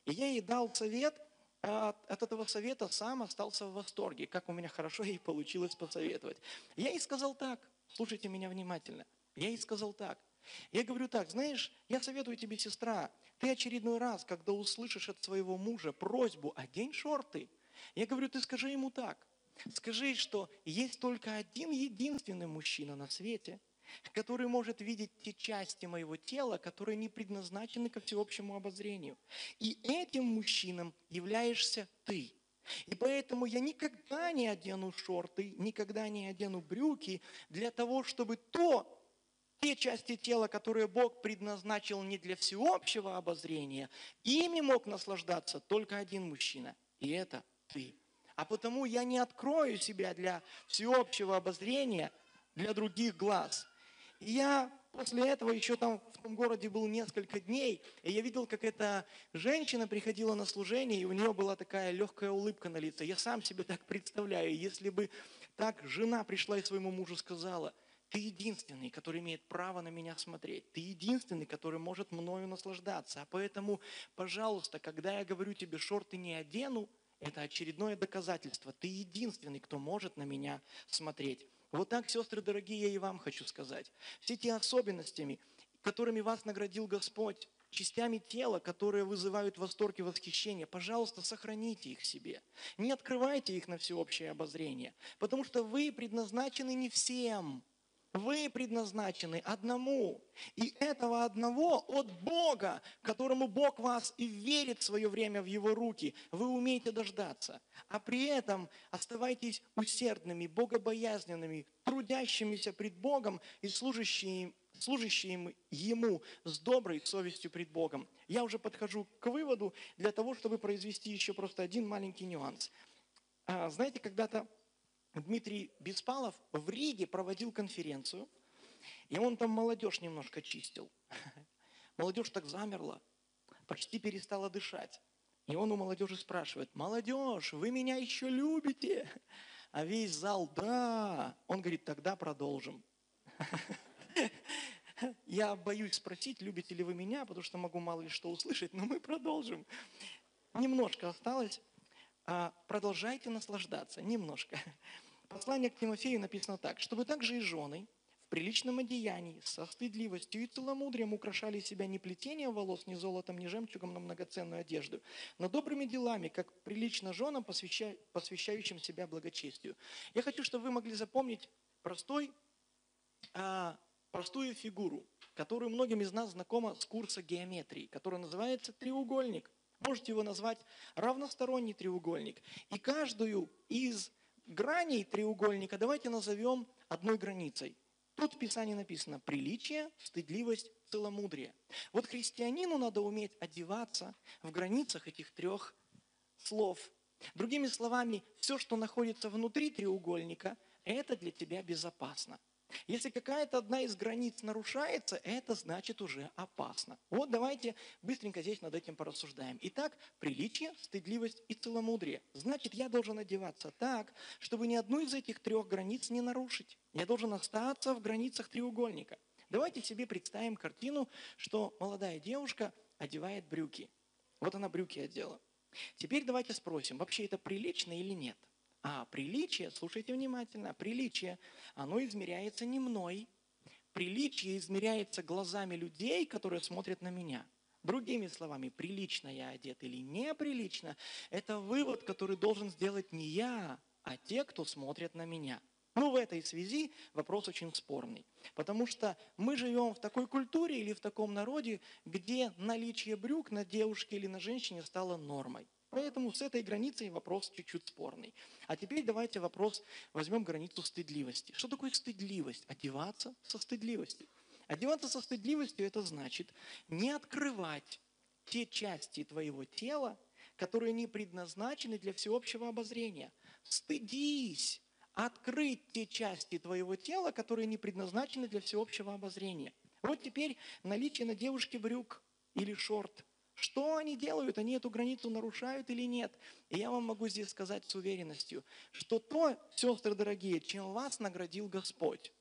И я ей дал совет, а от, от этого совета сам остался в восторге, как у меня хорошо ей получилось посоветовать. Я ей сказал так, слушайте меня внимательно – я ей сказал так. Я говорю так, знаешь, я советую тебе, сестра, ты очередной раз, когда услышишь от своего мужа просьбу «одень шорты», я говорю, ты скажи ему так. Скажи, что есть только один единственный мужчина на свете, который может видеть те части моего тела, которые не предназначены ко всеобщему обозрению. И этим мужчином являешься ты. И поэтому я никогда не одену шорты, никогда не одену брюки для того, чтобы то, те части тела, которые Бог предназначил не для всеобщего обозрения, ими мог наслаждаться только один мужчина, и это ты. А потому я не открою себя для всеобщего обозрения, для других глаз. И я после этого еще там в том городе был несколько дней, и я видел, как эта женщина приходила на служение, и у нее была такая легкая улыбка на лице. Я сам себе так представляю, если бы так жена пришла и своему мужу сказала, ты единственный, который имеет право на меня смотреть. Ты единственный, который может мною наслаждаться. А поэтому, пожалуйста, когда я говорю тебе, шорты не одену, это очередное доказательство. Ты единственный, кто может на меня смотреть. Вот так, сестры дорогие, я и вам хочу сказать. Все те особенностями, которыми вас наградил Господь, частями тела, которые вызывают восторг и восхищение, пожалуйста, сохраните их себе. Не открывайте их на всеобщее обозрение, потому что вы предназначены не всем. Вы предназначены одному. И этого одного от Бога, которому Бог вас и верит свое время в Его руки, вы умеете дождаться. А при этом оставайтесь усердными, богобоязненными, трудящимися пред Богом и служащими служащим Ему с доброй совестью пред Богом. Я уже подхожу к выводу для того, чтобы произвести еще просто один маленький нюанс. А, знаете, когда-то Дмитрий Беспалов в Риге проводил конференцию, и он там молодежь немножко чистил. Молодежь так замерла, почти перестала дышать. И он у молодежи спрашивает, молодежь, вы меня еще любите? А весь зал, да. Он говорит, тогда продолжим. Я боюсь спросить, любите ли вы меня, потому что могу мало ли что услышать, но мы продолжим. Немножко осталось. А, продолжайте наслаждаться, немножко. Послание к Тимофею написано так, чтобы также и жены в приличном одеянии, со стыдливостью и целомудрием украшали себя не плетением волос, ни золотом, ни жемчугом, но многоценную одежду, но добрыми делами, как прилично женам, посвяща- посвящающим себя благочестию. Я хочу, чтобы вы могли запомнить простой, а, простую фигуру, которую многим из нас знакома с курса геометрии, которая называется треугольник. Можете его назвать равносторонний треугольник. И каждую из граней треугольника давайте назовем одной границей. Тут в Писании написано приличие, стыдливость, целомудрие. Вот христианину надо уметь одеваться в границах этих трех слов. Другими словами, все, что находится внутри треугольника, это для тебя безопасно. Если какая-то одна из границ нарушается, это значит уже опасно. Вот давайте быстренько здесь над этим порассуждаем. Итак, приличие, стыдливость и целомудрие. Значит, я должен одеваться так, чтобы ни одну из этих трех границ не нарушить. Я должен остаться в границах треугольника. Давайте себе представим картину, что молодая девушка одевает брюки. Вот она брюки одела. Теперь давайте спросим, вообще это прилично или нет? А приличие, слушайте внимательно, приличие, оно измеряется не мной. Приличие измеряется глазами людей, которые смотрят на меня. Другими словами, прилично я одет или неприлично, это вывод, который должен сделать не я, а те, кто смотрят на меня. Ну, в этой связи вопрос очень спорный, потому что мы живем в такой культуре или в таком народе, где наличие брюк на девушке или на женщине стало нормой. Поэтому с этой границей вопрос чуть-чуть спорный. А теперь давайте вопрос, возьмем границу стыдливости. Что такое стыдливость? Одеваться со стыдливостью. Одеваться со стыдливостью – это значит не открывать те части твоего тела, которые не предназначены для всеобщего обозрения. Стыдись открыть те части твоего тела, которые не предназначены для всеобщего обозрения. Вот теперь наличие на девушке брюк или шорт. Что они делают? Они эту границу нарушают или нет? И я вам могу здесь сказать с уверенностью, что то, сестры дорогие, чем вас наградил Господь,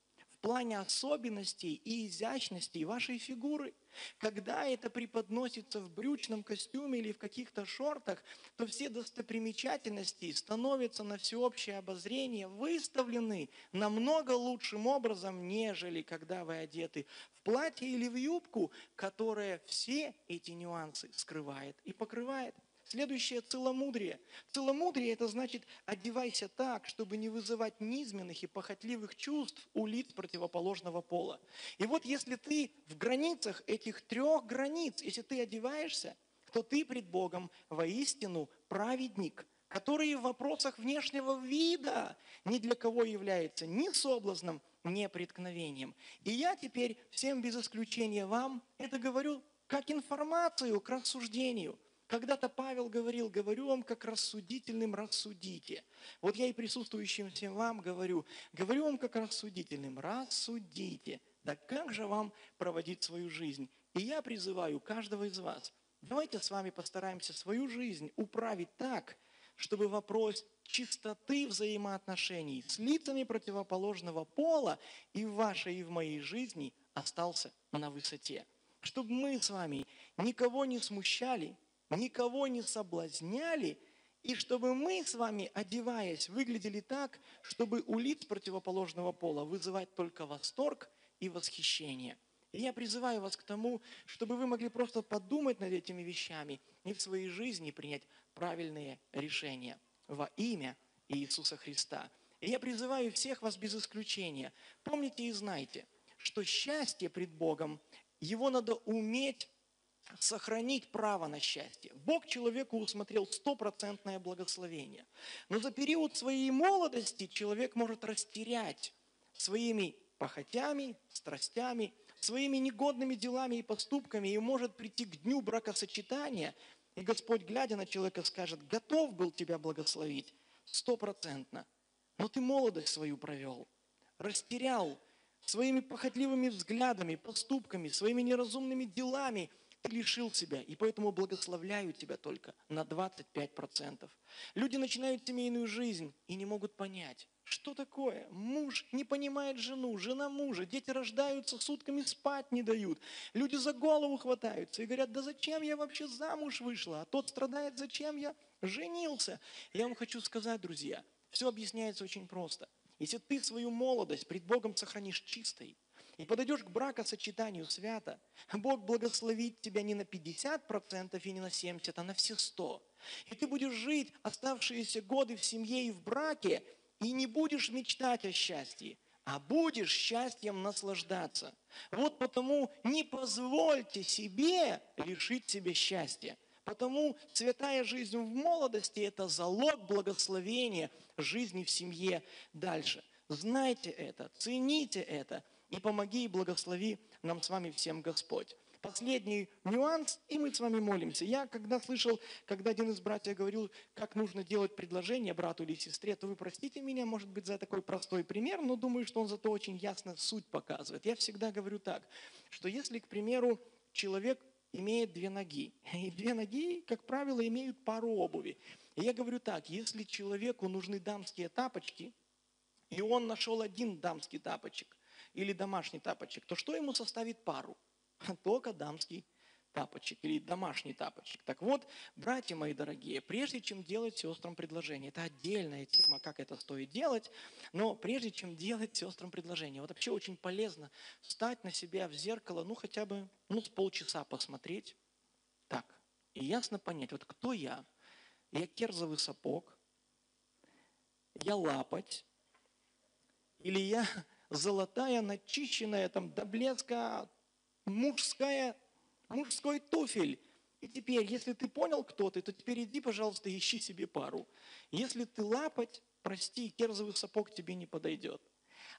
плане особенностей и изящностей вашей фигуры. Когда это преподносится в брючном костюме или в каких-то шортах, то все достопримечательности становятся на всеобщее обозрение выставлены намного лучшим образом, нежели когда вы одеты в платье или в юбку, которая все эти нюансы скрывает и покрывает. Следующее – целомудрие. Целомудрие – это значит одевайся так, чтобы не вызывать низменных и похотливых чувств у лиц противоположного пола. И вот если ты в границах этих трех границ, если ты одеваешься, то ты пред Богом воистину праведник, который в вопросах внешнего вида ни для кого является ни соблазном, ни преткновением. И я теперь всем без исключения вам это говорю как информацию к рассуждению – когда-то Павел говорил, говорю вам как рассудительным рассудите. Вот я и присутствующим всем вам говорю, говорю вам как рассудительным, рассудите. Да как же вам проводить свою жизнь? И я призываю каждого из вас, давайте с вами постараемся свою жизнь управить так, чтобы вопрос чистоты взаимоотношений с лицами противоположного пола и в вашей, и в моей жизни остался на высоте. Чтобы мы с вами никого не смущали, никого не соблазняли, и чтобы мы с вами, одеваясь, выглядели так, чтобы у лиц противоположного пола вызывать только восторг и восхищение. И я призываю вас к тому, чтобы вы могли просто подумать над этими вещами и в своей жизни принять правильные решения во имя Иисуса Христа. И я призываю всех вас без исключения. Помните и знайте, что счастье пред Богом, его надо уметь сохранить право на счастье. Бог человеку усмотрел стопроцентное благословение. Но за период своей молодости человек может растерять своими похотями, страстями, своими негодными делами и поступками и может прийти к дню бракосочетания, и Господь, глядя на человека, скажет, готов был тебя благословить стопроцентно, но ты молодость свою провел, растерял своими похотливыми взглядами, поступками, своими неразумными делами – ты лишил себя, и поэтому благословляю тебя только на 25%. Люди начинают семейную жизнь и не могут понять, что такое? Муж не понимает жену, жена мужа, дети рождаются, сутками спать не дают. Люди за голову хватаются и говорят, да зачем я вообще замуж вышла? А тот страдает, зачем я женился? Я вам хочу сказать, друзья, все объясняется очень просто. если ты свою молодость пред Богом сохранишь чистой, и подойдешь к бракосочетанию свято, Бог благословит тебя не на 50% и не на 70%, а на все 100%. И ты будешь жить оставшиеся годы в семье и в браке, и не будешь мечтать о счастье, а будешь счастьем наслаждаться. Вот потому не позвольте себе лишить себе счастья. Потому святая жизнь в молодости – это залог благословения жизни в семье дальше. Знайте это, цените это, и помоги и благослови нам с вами всем Господь. Последний нюанс, и мы с вами молимся. Я когда слышал, когда один из братьев говорил, как нужно делать предложение брату или сестре, то вы простите меня, может быть, за такой простой пример, но думаю, что он зато очень ясно суть показывает. Я всегда говорю так, что если, к примеру, человек имеет две ноги, и две ноги, как правило, имеют пару обуви. И я говорю так, если человеку нужны дамские тапочки, и он нашел один дамский тапочек, или домашний тапочек, то что ему составит пару? Только дамский тапочек или домашний тапочек. Так вот, братья мои дорогие, прежде чем делать сестрам предложение, это отдельная тема, как это стоит делать, но прежде чем делать сестрам предложение, вот вообще очень полезно встать на себя в зеркало, ну хотя бы ну, с полчаса посмотреть, так, и ясно понять, вот кто я? Я керзовый сапог, я лапать, или я золотая, начищенная там до блеска мужская, мужской туфель. И теперь, если ты понял, кто ты, то теперь иди, пожалуйста, ищи себе пару. Если ты лапать, прости, керзовый сапог тебе не подойдет.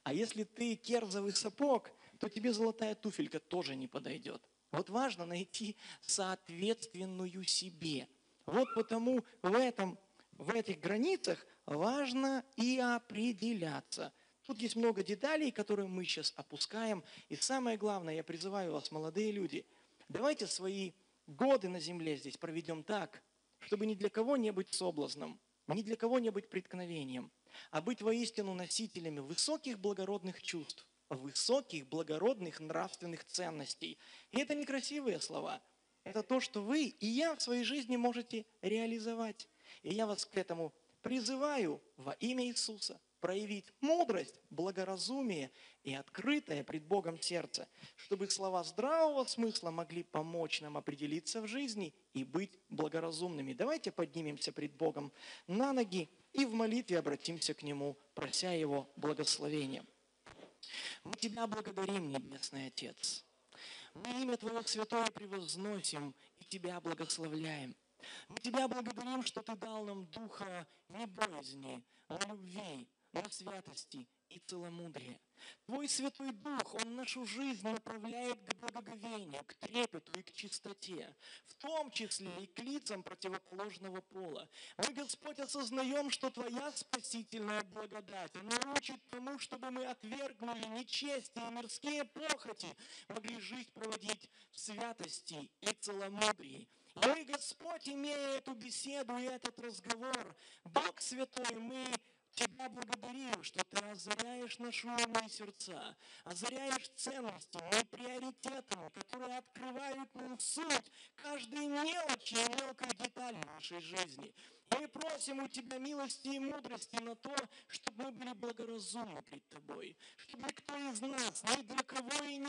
А если ты керзовый сапог, то тебе золотая туфелька тоже не подойдет. Вот важно найти соответственную себе. Вот потому в, этом, в этих границах важно и определяться – Тут есть много деталей, которые мы сейчас опускаем. И самое главное, я призываю вас, молодые люди, давайте свои годы на земле здесь проведем так, чтобы ни для кого не быть соблазном, ни для кого не быть преткновением, а быть воистину носителями высоких благородных чувств, высоких благородных нравственных ценностей. И это не красивые слова, это то, что вы и я в своей жизни можете реализовать. И я вас к этому призываю во имя Иисуса проявить мудрость, благоразумие и открытое пред Богом сердце, чтобы слова здравого смысла могли помочь нам определиться в жизни и быть благоразумными. Давайте поднимемся пред Богом на ноги и в молитве обратимся к Нему, прося Его благословения. Мы Тебя благодарим, Небесный Отец. Мы имя Твое святое превозносим и Тебя благословляем. Мы Тебя благодарим, что Ты дал нам духа не боязни, а любви, на святости и целомудрие. Твой Святой Дух, Он нашу жизнь направляет к благоговению, к трепету и к чистоте, в том числе и к лицам противоположного пола. Мы, Господь, осознаем, что Твоя спасительная благодать, она учит тому, чтобы мы отвергнули нечестие и мирские похоти, могли жизнь проводить в святости и целомудрии. Мы, Господь, имея эту беседу и этот разговор, Бог Святой, мы Тебя благодарим, что Ты озаряешь наши и сердца, озаряешь ценностями и приоритетами, которые открывают нам суть каждой мелочи и мелкой детали нашей жизни. Мы просим у Тебя милости и мудрости на то, чтобы мы были благоразумны пред Тобой, чтобы никто из нас ни для кого и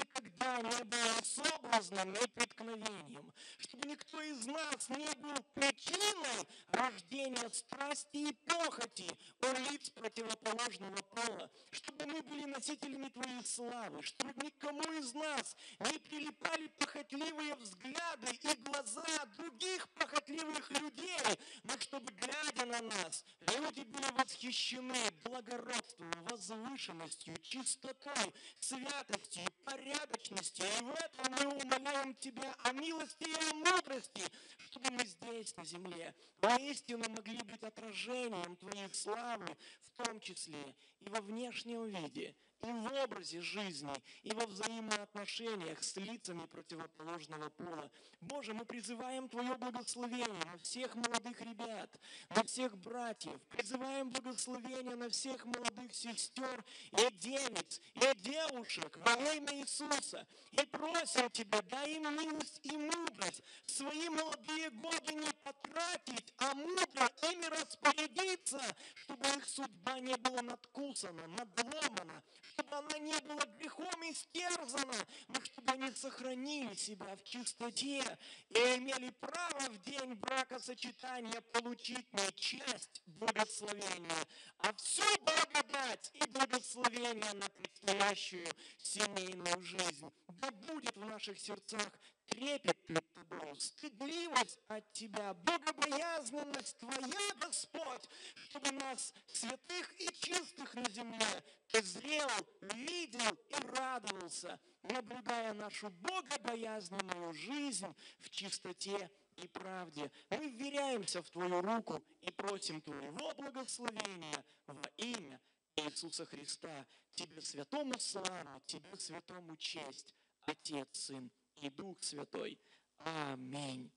никогда не был соблазном и преткновением, чтобы никто из нас не был причиной рождения страсти и похоти у лиц противоположного пола, чтобы мы были носителями Твоей славы, чтобы никому из нас не прилипали похотливые взгляды и глаза других похотливых людей, но чтобы глядя на нас, люди были восхищены благородством, возвышенностью, чистотой, святостью, порядочностью. И в этом мы умоляем Тебя о милости и о мудрости, чтобы мы здесь, на земле, воистину могли быть отражением Твоей славы, в том числе и во внешнем виде, и в образе жизни, и во взаимоотношениях с лицами противоположного пола. Боже, мы призываем Твое благословение на всех молодых ребят, на всех братьев, призываем благословение на всех молодых сестер и девиц, и девушек во имя Иисуса. И просим Тебя, дай им милость и мудрость свои молодые годы не потратить, а мудро ими распорядиться, чтобы их судьба не была надкусана, надломана, чтобы она не была грехом истерзана, но чтобы они сохранили себя в чистоте и имели право в день бракосочетания получить не часть благословения, а всю благодать и благословение на предстоящую семейную жизнь. Да будет в наших сердцах трепет перед Тобой, стыдливость от Тебя, богобоязненность Твоя, Господь, чтобы нас, святых и чистых на земле, Ты зрел, видел и радовался, наблюдая нашу богобоязненную жизнь в чистоте и правде. Мы вверяемся в Твою руку и просим Твоего благословения во имя Иисуса Христа. Тебе святому слава, Тебе святому честь, Отец, Сын и Дух Святой. Аминь.